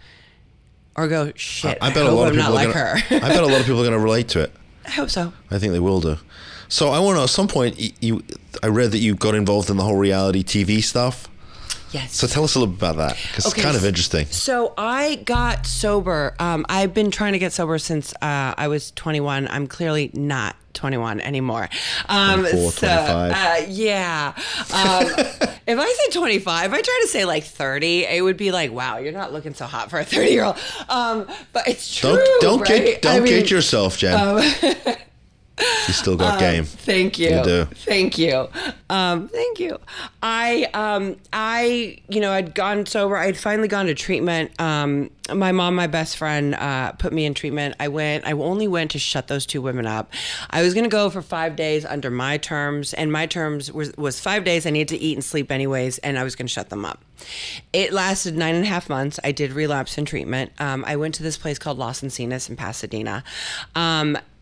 or go shit. I, I bet a lot I'm of people like gonna, her. I bet a lot of people are going to relate to it. I hope so. I think they will do. So I want to. At some point, you, I read that you got involved in the whole reality TV stuff. Yes. So tell us a little bit about that because Okay, it's kind of interesting. So I got sober. Um, I've been trying to get sober since uh, I was 21. I'm clearly not 21 anymore. Um, 24, so, 25. Uh, yeah. Um, if I say 25, if I try to say like 30, it would be like, wow, you're not looking so hot for a 30 year old. Um, but it's true. Don't don't right? get don't I mean, get yourself, Jen. you still got game. Thank you. You do. Thank you. Um, thank you. I, um, I, you know, I'd gone sober. I'd finally gone to treatment. Um, my mom, my best friend, uh, put me in treatment. I went. I only went to shut those two women up. I was going to go for five days under my terms, and my terms was was five days. I needed to eat and sleep anyways, and I was going to shut them up. It lasted nine and a half months. I did relapse in treatment. Um, I went to this place called Los Encinas in Pasadena.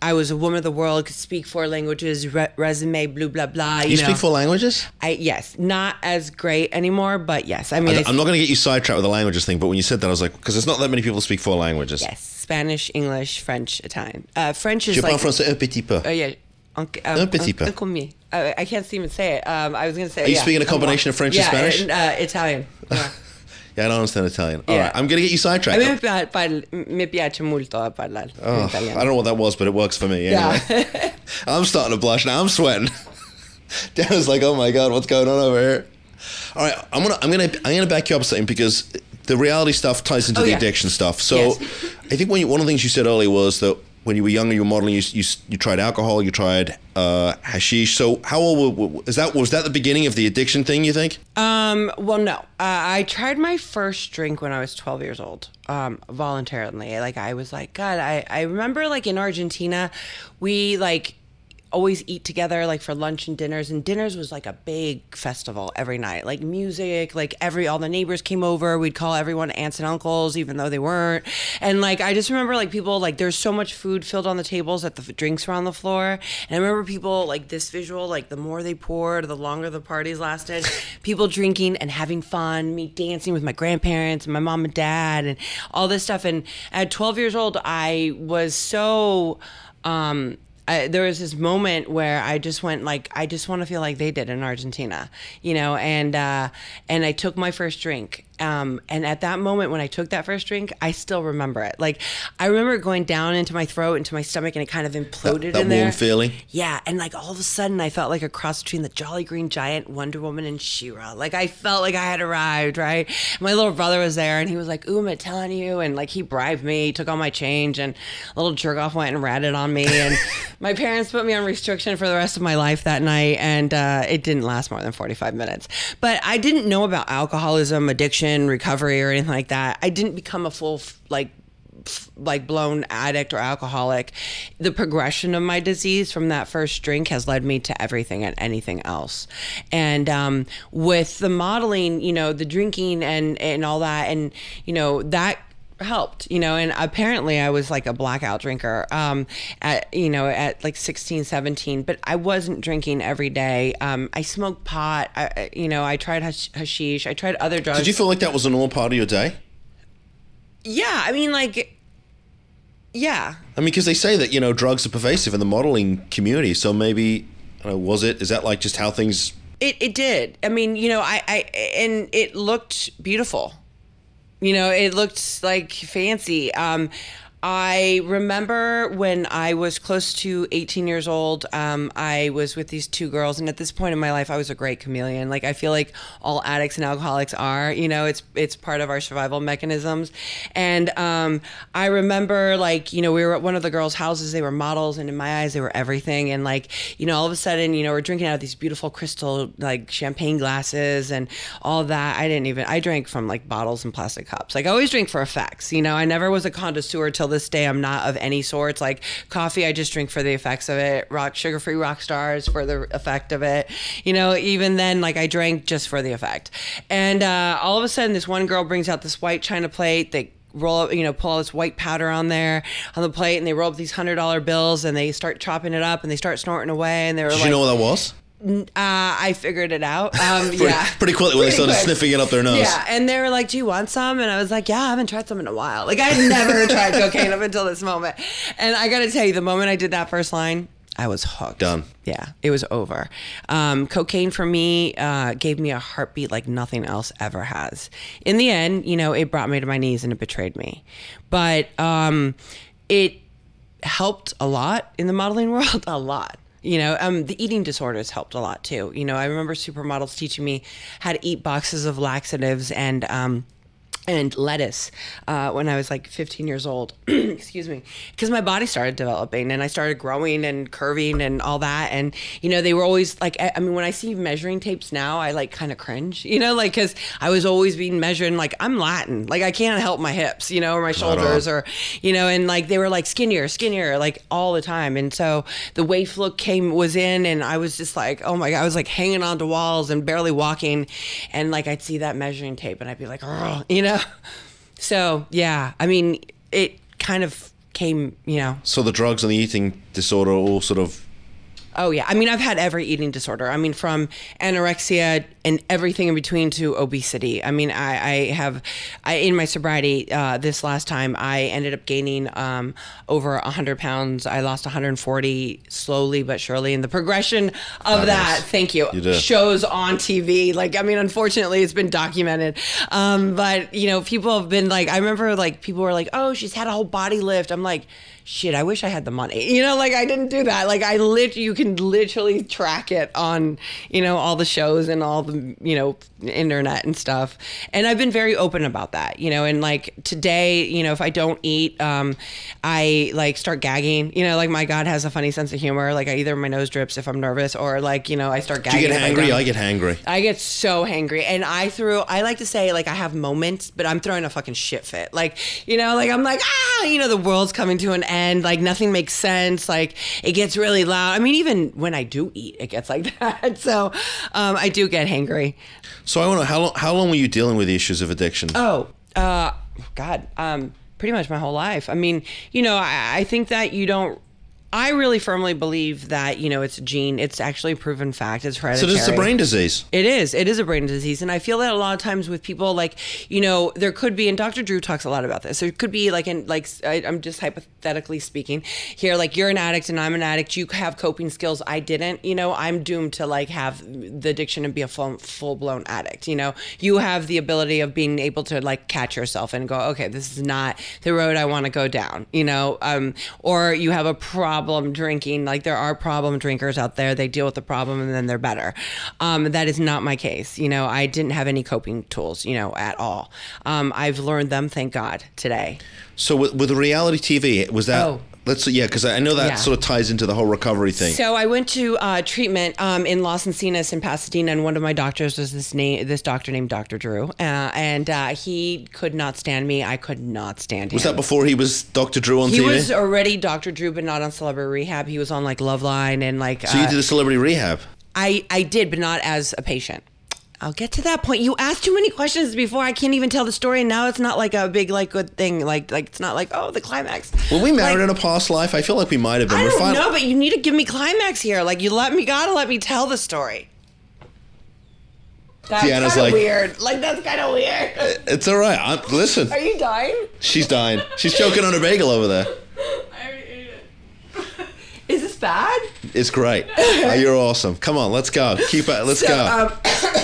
I was a woman of the world, could speak four languages, re- resume, blah blah blah. You, You know. speak four languages? I yes, not as great anymore, but yes. I mean, I I'm not going to get you sidetracked with the languages thing, but when you said that, I was like, because there's not that many people speak four languages. Yes, Spanish, English, French, Italian. Uh, French is Je parle like. français un petit peu. Oh yeah. Un, um, Un petit peu. un combien? I, I can't even say it. Um, I was gonna say. Are you yeah, speaking a combination of French and yeah, Spanish? and, uh, Italian. Yeah. Yeah, I don't understand Italian. All Yeah. right, I'm going to get you A sidetracked. me mi pi- parl- mi piace molto parlare in Oh, I don't know what that was, but it works for me anyway. Yeah. I'm starting to blush now. I'm sweating. Darren's like, "Oh my god, what's going on over here?" All right, I'm gonna, I'm gonna, I'm gonna back you up something because the reality stuff ties into Oh, the yeah. addiction stuff. So, Yes. I think when you, one of the things you said earlier was that when you were younger, you were modeling. You, you, you tried alcohol, you tried uh, hashish. So, how old is that? Was that the beginning of the addiction thing? You think? Um, well, no. Uh, I tried my first drink when I was 12 years old, um, voluntarily. Like, I was like, God, I, I remember, like, in Argentina, we, like, always eat together like for lunch and dinners and dinners was like a big festival every night. Like music like every all the neighbors came over we'd call everyone aunts and uncles even though they weren't. And like i just remember like people like there's so much food filled on the tables that the drinks were on the floor. And i remember people like this visual like the more they poured the longer the parties lasted people drinking and having fun me dancing with my grandparents and my mom and dad and all this stuff. And at 12 years old i was so um I, there was this moment where I just went like I just want to feel like they did in Argentina, you know, and uh, and I took my first drink. Um, and at that moment when I took that first drink, I still remember it. Like I remember it going down into my throat, into my stomach, and it kind of imploded that in there. warm feeling? Yeah, and like all of a sudden, I felt like a cross between the Jolly Green Giant, Wonder Woman, and She-Ra. Like I felt like I had arrived. Right, my little brother was there, and he was like, "Ooh, I'm telling you," and like he bribed me, took all my change, and little jerk off went and ratted on me, and my parents put me on restriction for the rest of my life that night, and uh, it didn't last more than 45 minutes. But I didn't know about alcoholism, addiction, recovery, or anything like that. I didn't become a full like like blown addict or alcoholic the progression of my disease from that first drink has led me to everything and anything else and um, with the modeling you know the drinking and and all that and you know that helped you know and apparently i was like a blackout drinker um at you know at like 16 17 but i wasn't drinking every day um i smoked pot I, you know i tried hashish i tried other drugs Did you feel like that was a normal part of your day? yeah i mean like yeah I mean, because they say that you know drugs are pervasive in the modeling community. So maybe, I don't know, was it? Is that like just how things? It it did. I mean, you know, I I and it looked beautiful. You know, it looked like fancy. Um I remember when I was close to 18 years old, um, I was with these two girls, and at this point in my life, I was a great chameleon. Like I feel like all addicts and alcoholics are. You know, it's it's part of our survival mechanisms. And um, I remember, like, you know, we were at one of the girls' houses. They were models, and in my eyes, they were everything. And like, you know, all of a sudden, you know, we're drinking out of these beautiful crystal like champagne glasses and all that. I didn't even. I drank from like bottles and plastic cups. Like I always drink for effects. You know, I never was a connoisseur till this day. I'm not of any sorts. Like coffee, I just drink for the effects of it. Rock sugar free rock stars for the effect of it. You know, even then, like I drank just for the effect. And uh, all of a sudden, this one girl brings out this white china plate. They roll up, you know, pull all this white powder on there on the plate, and they roll up these hundred dollar bills, and they start chopping it up, and they start snorting away, and they were Did like, you know what that was? Uh, I figured it out. Um, Pretty, yeah, pretty quickly when they started quick. sniffing it up their nose. Yeah, and they were like, "Do you want some?" And I was like, "Yeah, I haven't tried some in a while. Like I had never tried cocaine up until this moment." And I got to tell you, the moment I did that first line, I was hooked. Done. Yeah, it was over. Um, cocaine for me uh, gave me a heartbeat like nothing else ever has. In the end, you know, it brought me to my knees and it betrayed me, but um, it helped a lot in the modeling world. A lot. You know, um, the eating disorders helped a lot too. You know, I remember supermodels teaching me how to eat boxes of laxatives and um, and lettuce uh, when I was like 15 years old. Excuse me, because my body started developing and I started growing and curving and all that. And you know, they were always like, I I mean, when I see measuring tapes now, I like kind of cringe, you know, like because I was always being measured. And, Like I'm Latin, like I can't help my hips, you know, or my shoulders, or you know, and like they were like skinnier, skinnier, like all the time. And so the waif look came was in, and I was just like, oh my god, I was like hanging onto walls and barely walking, and like I'd see that measuring tape, and I'd be like, oh, you know. So yeah, I mean, it kind of came, you know. So the drugs and the eating disorder all sort of. Oh yeah, I mean, I've had every eating disorder. I mean, from anorexia and everything in between to obesity. I mean, I, I have, I in my sobriety uh, this last time, I ended up gaining um, over hundred pounds. I lost 140 slowly but surely, and the progression of that, thank you, You shows on TV. Like, I mean, unfortunately, it's been documented. Um, but you know, people have been like, I remember like people were like, oh, she's had a whole body lift. I'm like. Shit, I wish I had the money. You know, like I didn't do that. Like I lit you can literally track it on, you know, all the shows and all the, you know, internet and stuff. And I've been very open about that, you know, and like today, you know, if I don't eat, um, I like start gagging. You know, like my God has a funny sense of humor. Like I either my nose drips if I'm nervous or like, you know, I start Do gagging. you get if I angry? I get hangry. I get so hangry, and I threw. I like to say like I have moments, but I'm throwing a fucking shit fit. Like you know, like I'm like ah, you know, the world's coming to an end. Like nothing makes sense. Like it gets really loud. I mean, even when I do eat, it gets like that. So um, I do get hangry. So I want to how long how long were you dealing with the issues of addiction? Oh, uh, God, um, pretty much my whole life. I mean, you know, I, I think that you don't. I really firmly believe that you know it's a gene. It's actually a proven fact. It's so hereditary. this is a brain disease. It is. It is a brain disease. And I feel that a lot of times with people, like, you know, there could be, and Dr. Drew talks a lot about this. There could be, like, in, like, I, I'm just hypothetically speaking here, like, you're an addict and I'm an addict. You have coping skills. I didn't. You know, I'm doomed to, like, have the addiction and be a full, full blown addict. You know, you have the ability of being able to, like, catch yourself and go, okay, this is not the road I want to go down, you know, um, or you have a problem drinking. Like, there are problem drinkers out there. They deal with the problem and then they're better. Um, that is not my case. You know, I didn't have any coping tools, you know, at all. Um, I've learned them, thank God, today. So with, with reality TV, was that? Oh. Let's yeah, because I know that Yeah. sort of ties into the whole recovery thing. So I went to uh, treatment um, in Los Encinas in Pasadena, and one of my doctors was this name, this doctor named Dr. Drew, uh, and uh, he could not stand me. I could not stand him. was that before he was Dr. Drew on he TV? was already Dr. Drew, but not on Celebrity Rehab. He was on like Loveline and like. so you uh, did a celebrity rehab. I I did, but not as a patient. I'll get to that point. You asked too many questions before. I can't even tell the story, and now it's not like a big like good thing. Like like it's not like oh the climax. Were we married Like, in a past life? I feel like we might have been. I We're don't fin- know, but you need to give me climax here. Like you let me gotta let me tell the story. That's Deanna's kind of like- weird. Like that's kind of weird. It's all right. I'm, listen, Are you dying? she's dying. She's choking on a bagel over there. I already ate it. Is this bad? It's great. Oh, you're awesome. Come on, let's go. Keep it. Let's So, go.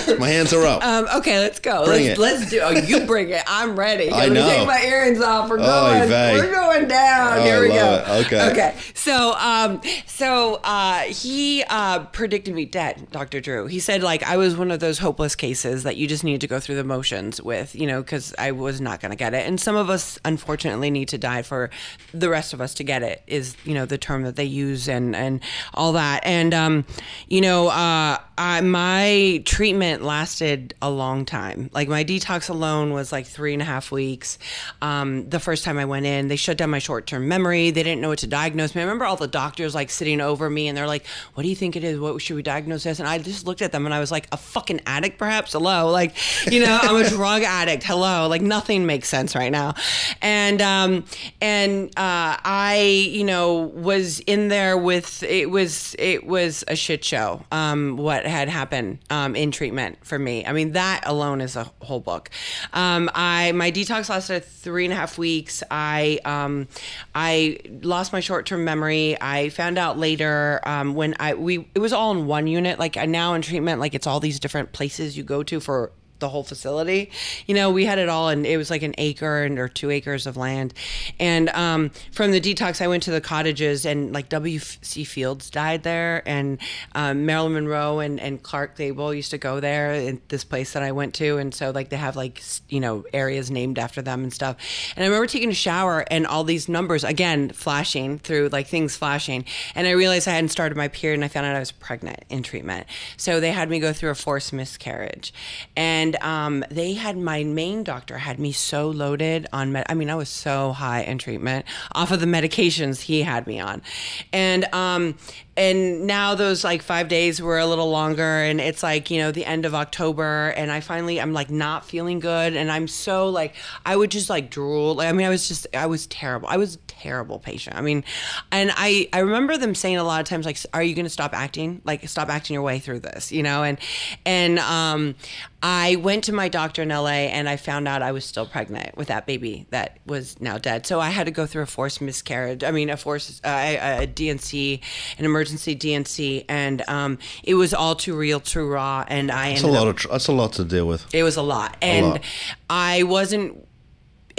um, My hands are up. Um, okay, let's go. Bring let's, it. let's do. Oh, you bring it. I'm ready. I I'm gonna know. take my earrings off. We're going. vey. We're going down. Oh, Here we go. it. Okay. Okay. So, um, so uh, he uh, predicted me dead, Dr. Drew. He said like I was one of those hopeless cases that you just need to go through the motions with, you know, because I was not going to get it. And some of us, unfortunately, need to die for the rest of us to get it. Is you know the term that they use and and all that. And um, you know, uh, I, my treatment lasted a long time. Like my detox alone was like three and a half weeks. Um, the first time I went in, they shut down my short term memory. They didn't know what to diagnose me. I remember all the doctors like sitting over me and they're like, "What do you think it is? What should we diagnose this?" And I just looked at them and I was like, "A fucking addict, perhaps? Hello, like, you know, I'm a drug addict. Hello, like nothing makes sense right now." And um, and uh, I, you know, was in there with it was it was a shit show. Um, what had happened um, in treatment for me. I mean, that alone is a whole book. Um, I my detox lasted three and a half weeks. I um, I lost my short term memory. I found out later um, when I we it was all in one unit. Like now in treatment, like it's all these different places you go to for the whole facility. You know, we had it all, and it was like an acre and or two acres of land. And um, from the detox, I went to the cottages, and like W.C. Fields died there, and um, Marilyn Monroe and, and Clark Gable used to go there in this place that I went to, and so like they have like you know areas named after them and stuff. And I remember taking a shower, and all these numbers again flashing through like things flashing, and I realized I hadn't started my period, and I found out I was pregnant in treatment. So they had me go through a forced miscarriage, and um, they had my main doctor had me so loaded on. Med- I mean, I was so high in treatment off of the medications he had me on, and um, and now those like five days were a little longer, and it's like you know the end of October, and I finally I'm like not feeling good, and I'm so like I would just like drool. Like, I mean, I was just I was terrible. I was terrible patient. I mean, and I I remember them saying a lot of times like, "Are you going to stop acting? Like, stop acting your way through this?" You know, and and um, I went to my doctor in LA, and I found out I was still pregnant with that baby that was now dead. So I had to go through a forced miscarriage. I mean, a forced uh, a D&C, an emergency D&C, and um, it was all too real, too raw, and I That's a lot up of tr- that's a lot to deal with. it was a lot and lot. i wasn't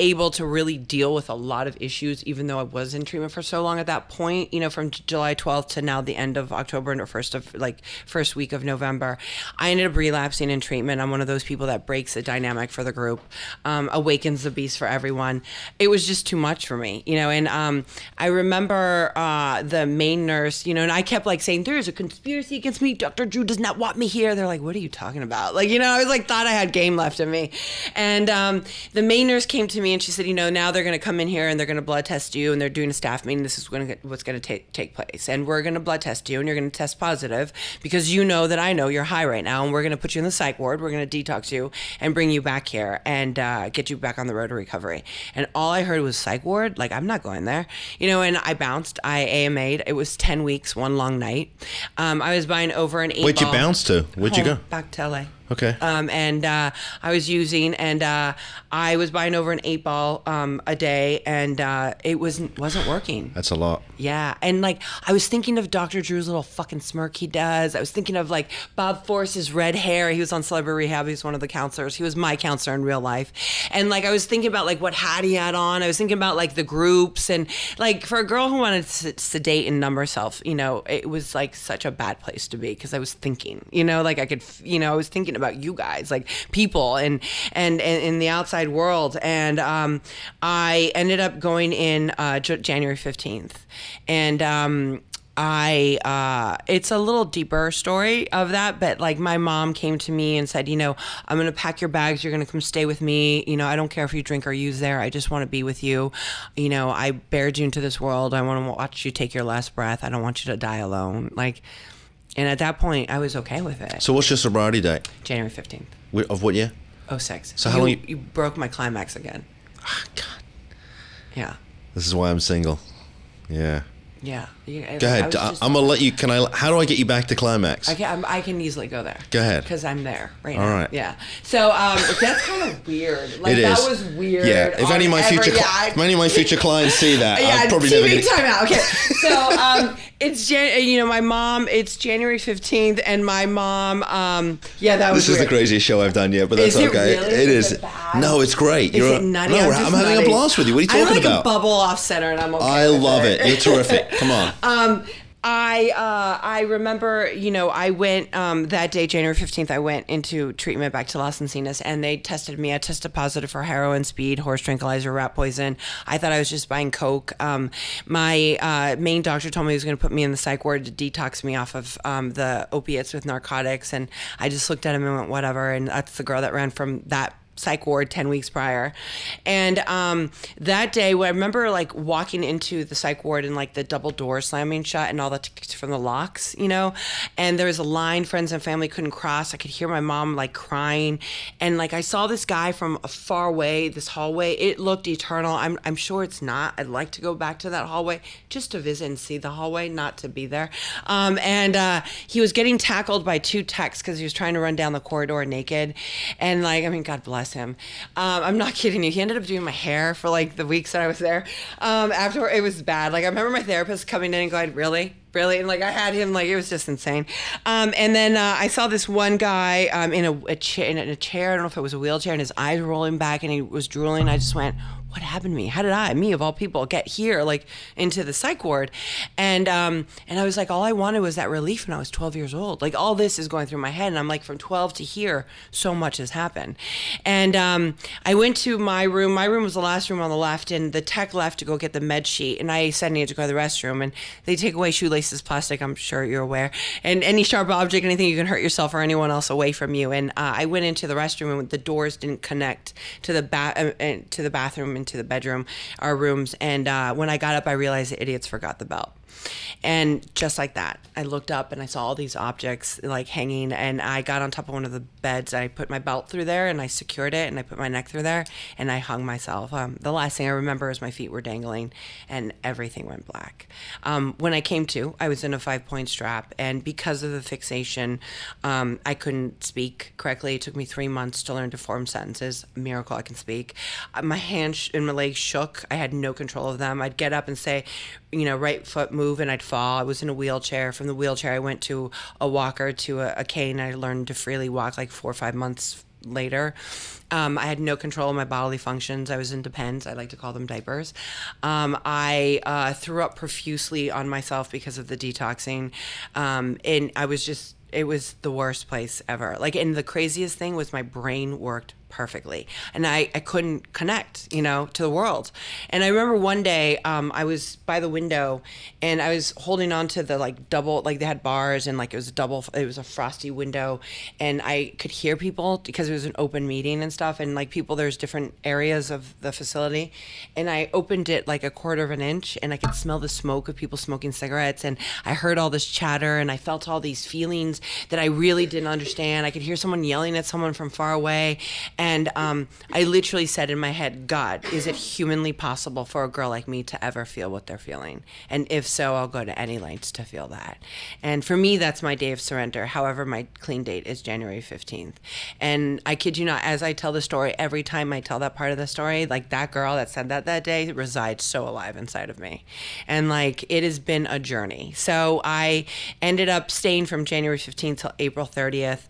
able to really deal with a lot of issues even though i was in treatment for so long at that point you know from july 12th to now the end of october and or first of like first week of november. I ended up relapsing in treatment. I'm one of those people that breaks the dynamic for the group um, awakens the beast for everyone. It was just too much for me you know and um, i remember uh, the main nurse you know and i kept like saying there's a conspiracy against me. Dr drew does not want me here. They're like what are you talking about? Like you know i was like thought i had game left in me. And um, the main nurse came to me and she said you know now they're going to come in here and they're going to blood test you and they're doing a staff meeting. This is going to what's going to take take place. And we're going to blood test you and you're going to test positive because you know that i know you're high right now and we're going to put you in the psych ward. We're going to detox you and bring you back here and uh, get you back on the road to recovery. And all i heard was psych ward. Like i'm not going there. You know and i bounced. I ama'd it was 10 weeks one long night. Um, i was buying over an eight Where'd you bounce to? Where'd you go? back to la Okay. um, and uh, I was using, and uh, I was buying over an eight ball um, a day, and uh, it was wasn't working. That's a lot. Yeah, and like I was thinking of Dr. Drew's little fucking smirk he does. I was thinking of like Bob Forrest's red hair. He was on Celebrity Rehab. He was one of the counselors. He was my counselor in real life. And like I was thinking about like what hat he had on. I was thinking about like the groups and like for a girl who wanted to sedate and numb herself, you know, it was like such a bad place to be because I was thinking, you know, like I could, you know, I was thinking about you guys, like people and and, and in the outside world. And um, I ended up going in uh, January fifteenth, and. Um, I uh it's a little deeper story of that but like my mom came to me and said you know I'm to pack your bags. You're to come stay with me. You know I don't care if you drink or use there. I just want to be with you. You know I bared you into this world. I want to watch you take your last breath. I don't want you to die alone. Like and at that point I was okay with it So what's your sobriety date? January 15th Wh- Of what year? 06 So how you, long you- you broke my climax again Ah, God. yeah This is why I'm single. Yeah. yeah You- Go I ahead. I am gonna let you. Can I? How do I get you back to climax? I can, I'm- I can easily go there. Go ahead. Because I'm there right All now. right. Yeah. So um, that's kind of weird. Like It that is. was weird. Yeah. If any of my every- future, cli- yeah, I- if any of my future clients see that, yeah, I'll probably never TV get. time out. Okay, so um, it's Jan- you know my mom. It's January fifteenth, and my mom. Um, yeah, that was. This is the craziest show I've done yet, but that's Is it okay. really? It Is is. it bad? No, it's great. Is You're it nutty? no, I'm I'm having a blast with you. What are you talking I'm like about? a bubble off center, and I'm okay. I love it. You're terrific. Come on. Um, I uh, I remember, you know, I went um, that day, January fifteenth. I went into treatment back to Las Encinas, and they tested me. I tested positive for heroin, speed, horse tranquilizer, rat poison. I thought I was just buying coke. Um, my uh, main doctor told me he was going to put me in the psych ward to detox me off of um, the opiates with narcotics, and I just looked at him and went, whatever. And that's the girl that ran from that psych ward 10 weeks prior. And um, that day i remember like walking into the psych ward and like the double door slamming shut and all the from the locks you know? And there was a line friends and family couldn't cross. I could hear my mom like crying. And like i saw this guy from a far away this hallway. It looked eternal. I'm, I'm sure it's not. I'd like to go back to that hallway just to visit and see the hallway not to be there. Um, and uh, he was getting tackled by two techs because he was trying to run down the corridor naked. And like i mean god bless bless him. Um, I'm not kidding you. He ended up doing my hair for like the weeks that I was there. Um, after it was bad. Like I remember my therapist coming in and going, "Really, really?" And like I had him like it was just insane. Um, and then uh, I saw this one guy um, in a, a chair in a chair. I don't know if it was a wheelchair, and his eyes were rolling back, and he was drooling. I just went what happened to me? How did I, me of all people, get here like into the psych ward? And um, and I was like, all I wanted was that relief when I was 12 years old. Like all this is going through my head, and I'm like, from 12 to here, so much has happened. And um, I went to my room. My room was the last room on the left, and the tech left to go get the med sheet. And I said I needed to go to the restroom, and they take away shoelaces, plastic. I'm sure you're aware, and any sharp object, anything you can hurt yourself or anyone else away from you. And uh, I went into the restroom, and the doors didn't connect to the ba- uh, to the bathroom into the bedroom, our rooms. And uh, when I got up, I realized the idiots forgot the belt. And just like that, I looked up and I saw all these objects like hanging. And I got on top of one of the beds. I put my belt through there and I secured it and I put my neck through there and I hung myself. Um, the last thing I remember is my feet were dangling and everything went black. Um, when I came to, I was in a five point strap. And because of the fixation, um, I couldn't speak correctly. It took me three months to learn to form sentences. miracle I can speak. Uh, my hands and my legs shook. I had no control of them. I'd get up and say, you know, right foot move and I'd fall. I was in a wheelchair. From the wheelchair, I went to a walker to a, a cane. I learned to freely walk like four or five months later. Um, I had no control of my bodily functions. I was in depends. I like to call them diapers. Um, I uh, threw up profusely on myself because of the detoxing. Um, and I was just, it was the worst place ever. Like, and the craziest thing was my brain worked perfectly. And I, I couldn't connect you know to the world. And i remember one day um, i was by the window and i was holding on to the like double like they had bars and like it was a double it was a frosty window. And i could hear people because it was an open meeting and stuff. And like people there's different areas of the facility. And i opened it like a quarter of an inch and i could smell the smoke of people smoking cigarettes. And i heard all this chatter and i felt all these feelings that i really didn't understand. I could hear someone yelling at someone from far away and um, I literally said in my head, God, is it humanly possible for a girl like me to ever feel what they're feeling? And if so, I'll go to any lengths to feel that. And for me, that's my day of surrender. However, my clean date is January 15th. And I kid you not, as I tell the story, every time I tell that part of the story, like that girl that said that that day resides so alive inside of me. And like it has been a journey. So I ended up staying from January 15th till April 30th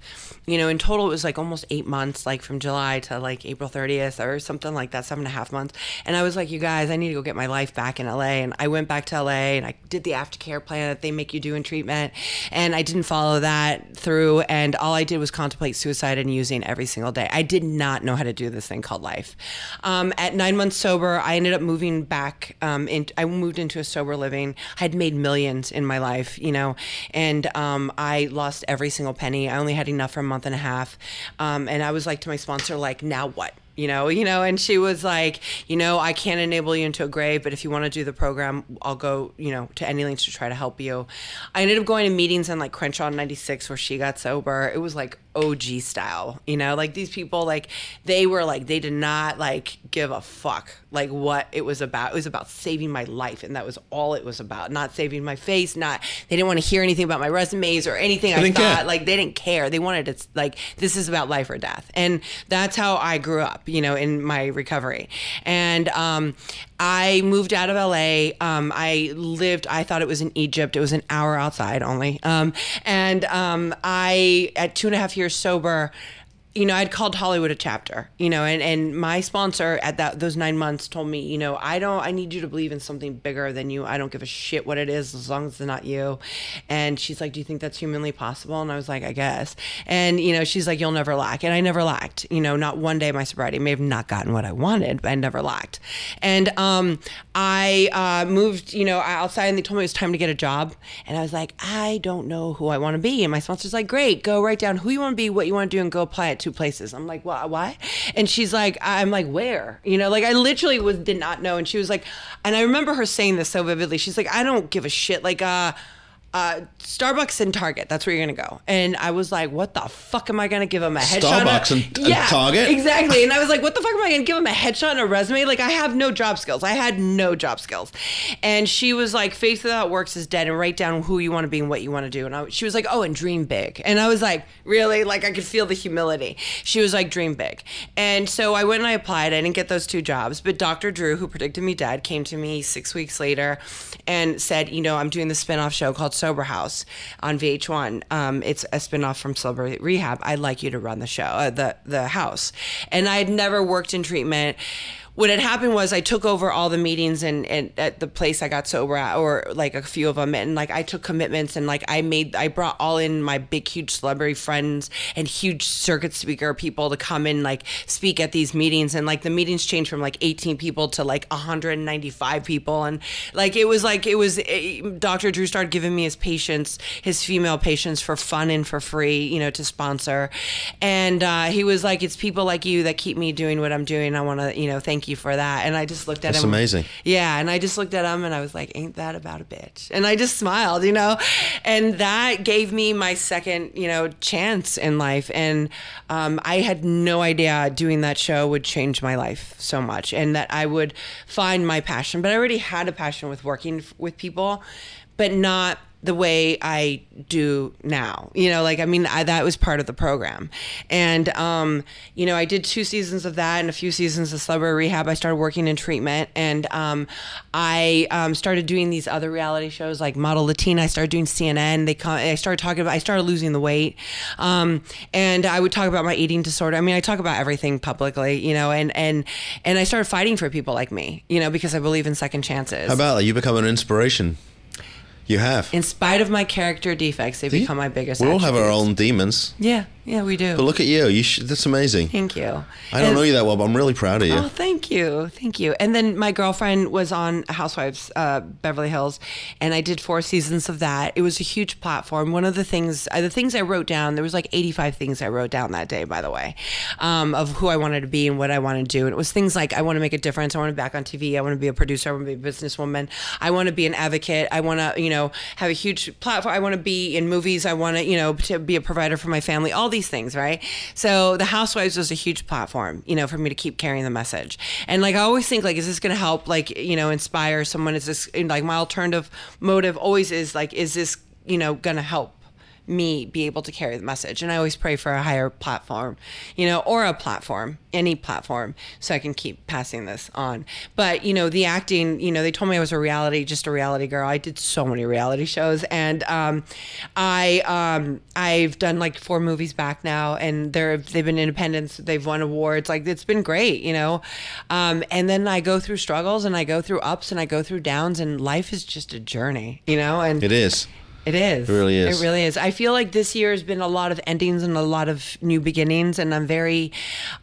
you know, in total it was like almost eight months, like from July to like April 30th or something like that, seven and a half months. And I was like, you guys, I need to go get my life back in LA. And I went back to LA and I did the aftercare plan that they make you do in treatment. And I didn't follow that through. And all I did was contemplate suicide and using every single day. I did not know how to do this thing called life. Um, at nine months sober, I ended up moving back. Um, in, I moved into a sober living. I had made millions in my life, you know, and um, I lost every single penny. I only had enough for a month month and a half. Um, and I was like to my sponsor, like, now what? You know, you know, and she was like, you know, I can't enable you into a grave, but if you want to do the program, I'll go, you know, to any lengths to try to help you. I ended up going to meetings in like Crenshaw 96 where she got sober. It was like OG style, you know, like these people, like they were like, they did not like give a fuck like what it was about. It was about saving my life. And that was all it was about. Not saving my face, not, they didn't want to hear anything about my resumes or anything I thought. Care. Like they didn't care. They wanted to, like, this is about life or death. And that's how I grew up you know, in my recovery. And um, I moved out of LA. Um, I lived, I thought it was in Egypt. It was an hour outside only. Um, and um, I, at two and a half years sober, you know, I'd called Hollywood a chapter, you know, and, and my sponsor at that those nine months told me, you know, I don't I need you to believe in something bigger than you. I don't give a shit what it is as long as it's not you. And she's like, Do you think that's humanly possible? And I was like, I guess. And, you know, she's like, You'll never lack. And I never lacked. You know, not one day of my sobriety may have not gotten what I wanted, but I never lacked. And um I uh, moved, you know, outside and they told me it was time to get a job. And I was like, I don't know who I want to be. And my sponsor's like, Great, go write down who you want to be, what you want to do, and go apply it two places. I'm like, why? Why? And she's like, I'm like, where? You know, like I literally was did not know. And she was like, and I remember her saying this so vividly. She's like, I don't give a shit. Like, uh, uh, Starbucks and Target. That's where you're gonna go. And I was like, what the fuck am I gonna give him a headshot? Starbucks and- and Target? Exactly. And I was like, what the fuck am I gonna give him a headshot and a resume? Like I have no job skills. I had no job skills. And she was like, faith without works is dead and write down who you want to be and what you want to do. And I, she was like, oh, and dream big. And I was like, really? Like I could feel the humility. She was like, dream big. And so I went and I applied. I didn't get those two jobs, but Dr. Drew, who predicted me dead, came to me six weeks later and said, you know, I'm doing this spinoff show called Sober House on VH1. Um, it's a spinoff from Sober Rehab. I'd like you to run the show, uh, the the house. And I had never worked in treatment. What had happened was I took over all the meetings and, and at the place I got sober at, or like a few of them, and like I took commitments and like I made I brought all in my big huge celebrity friends and huge circuit speaker people to come and like speak at these meetings, and like the meetings changed from like 18 people to like 195 people, and like it was like it was eh, Dr. Drew started giving me his patients, his female patients for fun and for free, you know, to sponsor, and uh, he was like, it's people like you that keep me doing what I'm doing. I want to, you know, thank you for that. And I just looked at That's him. amazing. Yeah, and I just looked at him and I was like, "Ain't that about a bitch?" And I just smiled, you know, and that gave me my second, you know, chance in life. And um, I had no idea doing that show would change my life so much, and that I would find my passion. But I already had a passion with working f- with people, but not the way I do now. You know, like I mean, I, that was part of the program, and um, you know, I did two seasons of that and a few seasons of celebrity rehab. I started working in treatment, and um, I um, started doing these other reality shows like Model Latina. I started doing CNN. They come, I started talking about. I started losing the weight, um, and I would talk about my eating disorder. I mean, I talk about everything publicly, you know, and and and I started fighting for people like me, you know, because I believe in second chances. How about? You become an inspiration. You have. in spite of my character defects, they become my biggest. We all have our own demons. Yeah, yeah, we do. But look at you. You sh- that's amazing. Thank you. I don't And- know you that well, but I'm really proud of you. Oh, thank you, thank you. And then my girlfriend was on Housewives, uh, Beverly Hills, and I did four seasons of that. It was a huge platform. One of the things, uh, the things I wrote down, there was like 85 things I wrote down that day, by the way, um, of who I wanted to be and what I wanted to do. And it was things like I want to make a difference. I want to be back on TV. I want to be a producer. I want to be a businesswoman. I want to be an advocate. I want to, you know, have a huge platform. I want to be in movies. I want to, you know, to be a provider for my family. All these things, right? So the Housewives was a huge platform, you know, for me to keep carrying the message. And like I always think, like, is this going to help, like, you know, inspire someone? Is this like my alternative motive? Always is like, is this, you know, going to help? Me be able to carry the message. And i always pray for a higher platform you know or a platform any platform so i can keep passing this on. But you know the acting you know they told me i was a reality just a reality girl. I did so many reality shows. And um, i um, i've done like four movies back now and they're they've been independents. They've won awards. Like it's been great you know? Um, and then i go through struggles and i go through ups and i go through downs and life is just a journey you know? And It is. It is. It really is. It really is. I feel like this year has been a lot of endings and a lot of new beginnings, and I'm very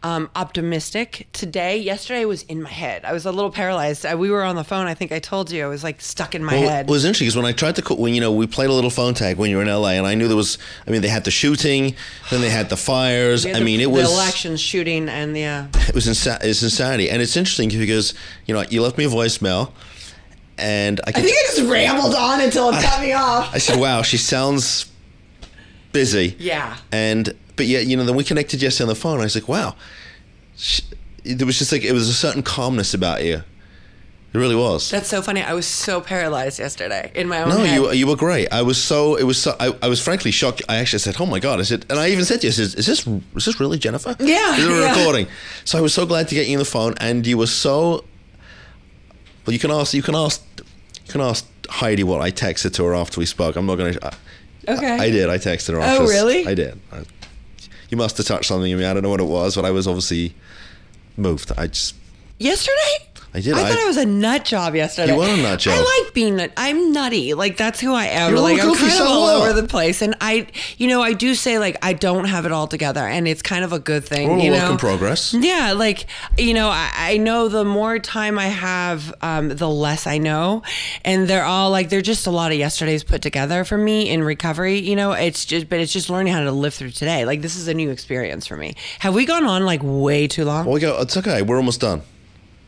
um, optimistic today. Yesterday was in my head. I was a little paralyzed. I, we were on the phone. I think I told you. I was like stuck in my Well, head. it was interesting because when I tried to, when you know, we played a little phone tag when you were in LA, and I knew there was. I mean, they had the shooting, then they had the fires. Had I the- mean, it the was election shooting and yeah. it was insa- it's insanity, and it's interesting because you know you left me a voicemail, and I, I think I just rambled on until it cut me off. I said, "Wow, she sounds busy." Yeah. And but yet, you know, then we connected yesterday on the phone. I was like, "Wow," she, there was just like it was a certain calmness about you. It really was. That's so funny. I was so paralyzed yesterday in my own no, head. you you were great. I was so it was so I, I was frankly shocked. I actually said, "Oh my god!" I said, and I even said to you, I said, "Is this is this really Jennifer?" Yeah, is it yeah. recording? So I was so glad to get you on the phone, and you were so. Well, you can ask you can ask you can ask Heidi what I texted to her after we spoke. I'm not going to. Okay. I did. I texted her. Oh, after. really? I did. I, you must have touched something in me. I don't know what it was, but I was obviously moved. I just. Yesterday? I did. I, I- thought I was a nut job yesterday. You were a nut job. I like being nut. I'm nutty. Like that's who I am. You're like I'm kind of all what? over the place. And I, you know, I do say like I don't have it all together, and it's kind of a good thing. We're you work know? in progress. Yeah, like you know, I, I know the more time I have, um, the less I know, and they're all like they're just a lot of yesterdays put together for me in recovery. You know, it's just, but it's just learning how to live through today. Like this is a new experience for me. Have we gone on like way too long? Well, we go. It's okay. We're almost done.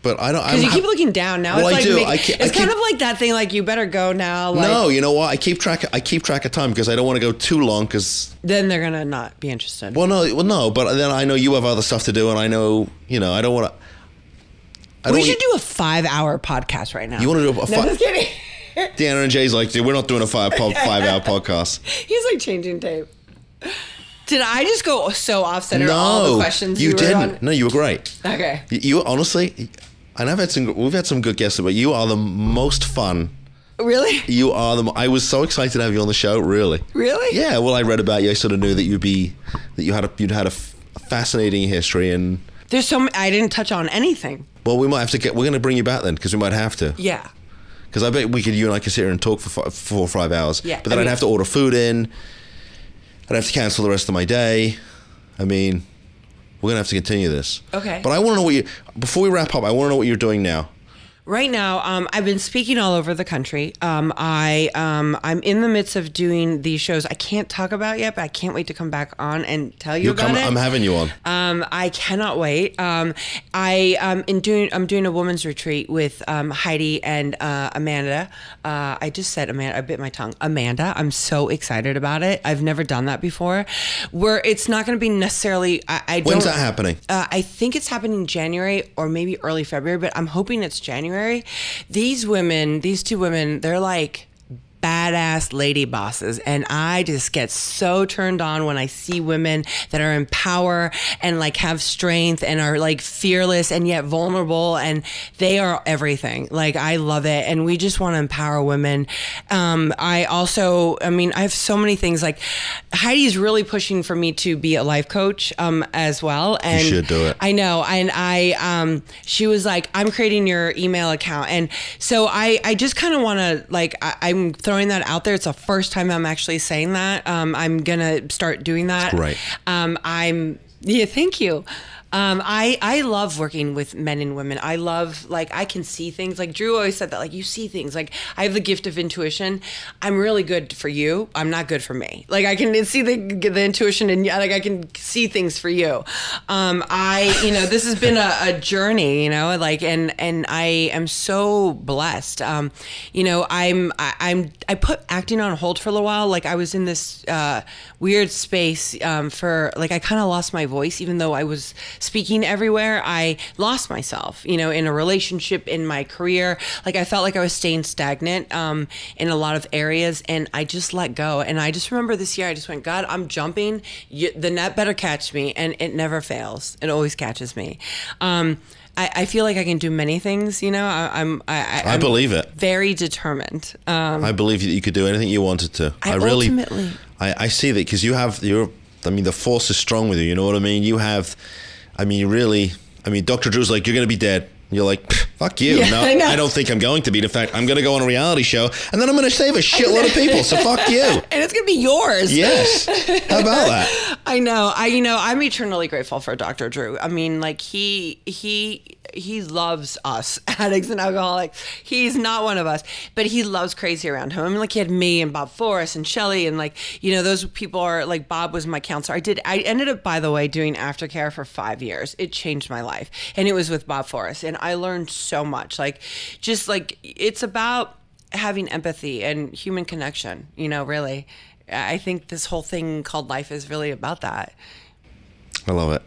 But I don't. Because you keep looking down now. Well, it's I like do. make- I ke- I it's kind keep- of like that thing. Like you better go now. Like, no, you know what? I keep track. I keep track of time because I don't want to go too long. Because Then they're gonna not be interested. well, no, well, no. But then I know you have other stuff to do, and I know you know I don't want to. We should do a five-hour podcast right now. You want to do a No, fi- just kidding. Deanna and Jay's like, "Dude, we're not doing a five po- five hour podcast. He's like changing tape. Did I just go so off center? all the No, questions you were didn't. No, you were great. Okay. You, you honestly, and I've had some. We've had some good guests, but you are the most fun. Really? You are the. I was so excited to have you on the show. Really. Really? Yeah. Well, I read about you. I sort of knew that you'd be that you had a you'd had a, fascinating history, and There's so I didn't touch on anything. well, we might have to get. We're going to bring you back then because we might have to. Yeah. Because I bet we could. You and I could sit here and talk for five, four or five hours. Yeah, But then I I would mean- have to order food in. I'd have to cancel the rest of my day. I mean, we're gonna have to continue this. Okay. But I want to know what you. Before we wrap up, I want to know what you're doing now. Right now, um, I've been speaking all over the country. Um, I um, I'm in the midst of doing these shows. I can't talk about yet, but I can't wait to come back on and tell you You're about coming. it. I'm having you on. Um, I cannot wait. Um, I um, in doing I'm doing a women's retreat with um, Heidi and uh, Amanda. Uh, I just said Amanda. I bit my tongue. Amanda. I'm so excited about it. I've never done that before. Where it's not going to be necessarily. I, I When's that happening? uh, I think it's happening in January or maybe early February, but I'm hoping it's January. These women, these two women, they're like badass lady bosses and I just get so turned on when I see women that are in power and like have strength and are like fearless and yet vulnerable and they are everything like I love it and we just want to empower women um I also I mean I have so many things like Heidi's really pushing for me to be a life coach um as well and should do it. I know. And I, um, she was like, I'm creating your email account. And so I, I just kind of want to, like, I, I'm throwing that out there. It's the first time I'm actually saying that. Um, I'm going to start doing that. Right. Um, I'm, yeah, thank you. Um, I, I love working with men and women. I love, like, I can see things. Like, Drew always said that, like, you see things. Like, I have the gift of intuition. I'm really good for you. I'm not good for me. Like, I can see the, the intuition and, like, I can see things for you. Um, I, you know, this has been a, a journey, you know, like, and, and I am so blessed. Um, you know, I'm, I, I'm, I put acting on hold for a little while. Like, I was in this, uh, weird space, um, for, like, I kind of lost my voice, even though I was speaking everywhere. I lost myself, you know, in a relationship, in my career. Like, I felt like I was staying stagnant, um, in a lot of areas, and I just let go. And I just remember this year, I just went, God, I'm jumping. You, the net better catch me, and it never fails. It always catches me. Um, I, I feel like I can do many things, you know. I, I'm, I, I, I believe it. very determined. Um, I believe that you could do anything you wanted to. I really, ultimately- I, I see that because you have you're. I mean, the force is strong with you. You know what I mean? You have. I mean, really. I mean, Doctor Drew's like, you're going to be dead. You're like, fuck you. Yeah, no, I. I don't think I'm going to be. In fact, I'm going to go on a reality show, and then I'm going to save a shitload of people. So fuck you. and it's gonna be yours. Yes. How about that? I know. I you know I'm eternally grateful for Dr. Drew. I mean, like he he he loves us addicts and alcoholics. He's not one of us, but he loves crazy around him. I mean, like he had me and Bob Forrest and Shelly and like you know those people are like Bob was my counselor. I did. I ended up by the way doing aftercare for five years. It changed my life, and it was with Bob Forrest, and I learned so much. Like just like it's about having empathy and human connection. You know, really. I think this whole thing called life is really about that. I love it.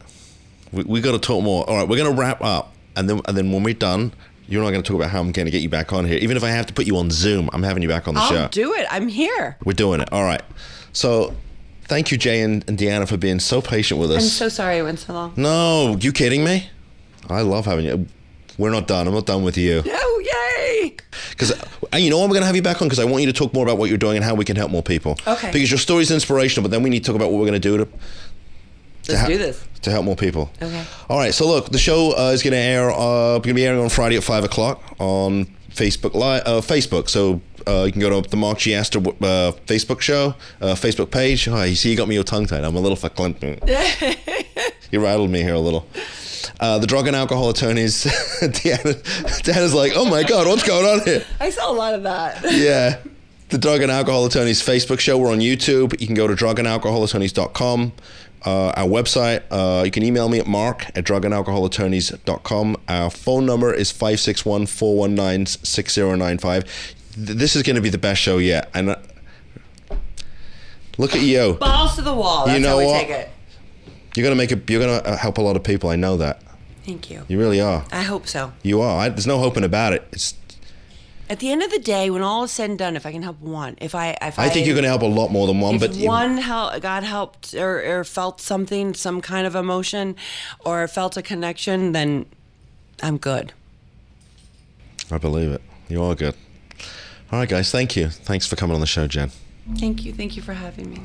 We, we got to talk more. All right, we're going to wrap up, and then and then when we're done, you're not going to talk about how I'm going to get you back on here. Even if I have to put you on Zoom, I'm having you back on the I'll show. do it. I'm here. We're doing it. All right. So, thank you, Jay and, and Deanna, for being so patient with us. I'm so sorry it went so long. no, you kidding me? I love having you. We're not done. I'm not done with you. Oh, yay! Because uh, you know what, I'm going to have you back on because I want you to talk more about what you're doing and how we can help more people. Okay. Because your story's inspirational, but then we need to talk about what we're going to do to Let's do this. to help more people. Okay. All right. So look, the show uh, is going to air. Uh, going to be airing on Friday at five o'clock on Facebook Live. Uh, Facebook. So uh, you can go to the Mark G. Astor uh, Facebook show, uh, Facebook page. Oh, you see, you got me your tongue tied. I'm a little verklempt. you rattled me here a little. Uh, the drug and alcohol attorneys. Deanna, Deanna's like, oh my god, what's going on here? I saw a lot of that. Yeah. The Drug and Alcohol Attorneys Facebook show. We're on YouTube. You can go to drugandalcoholattorneys.com. Uh, our website, uh, you can email me at mark at drugandalcoholattorneys.com. Our phone number is 561 419 6095. This is going to be the best show yet. And uh, look at you. Balls to the wall. That's You know how we what? take it. You're going to make it, you're going to help a lot of people. I know that. Thank you. You really are. I hope so. You are. I, there's no hoping about it. It's, At the end of the day, when all is said and done, if I can help one, if I, if I, I think you're going to help a lot more than one, if but you- one hel- God helped or, or felt something, some kind of emotion, or felt a connection, then I'm good. I believe it. You are good. All right, guys. Thank you. Thanks for coming on the show, Jen. Thank you. Thank you for having me.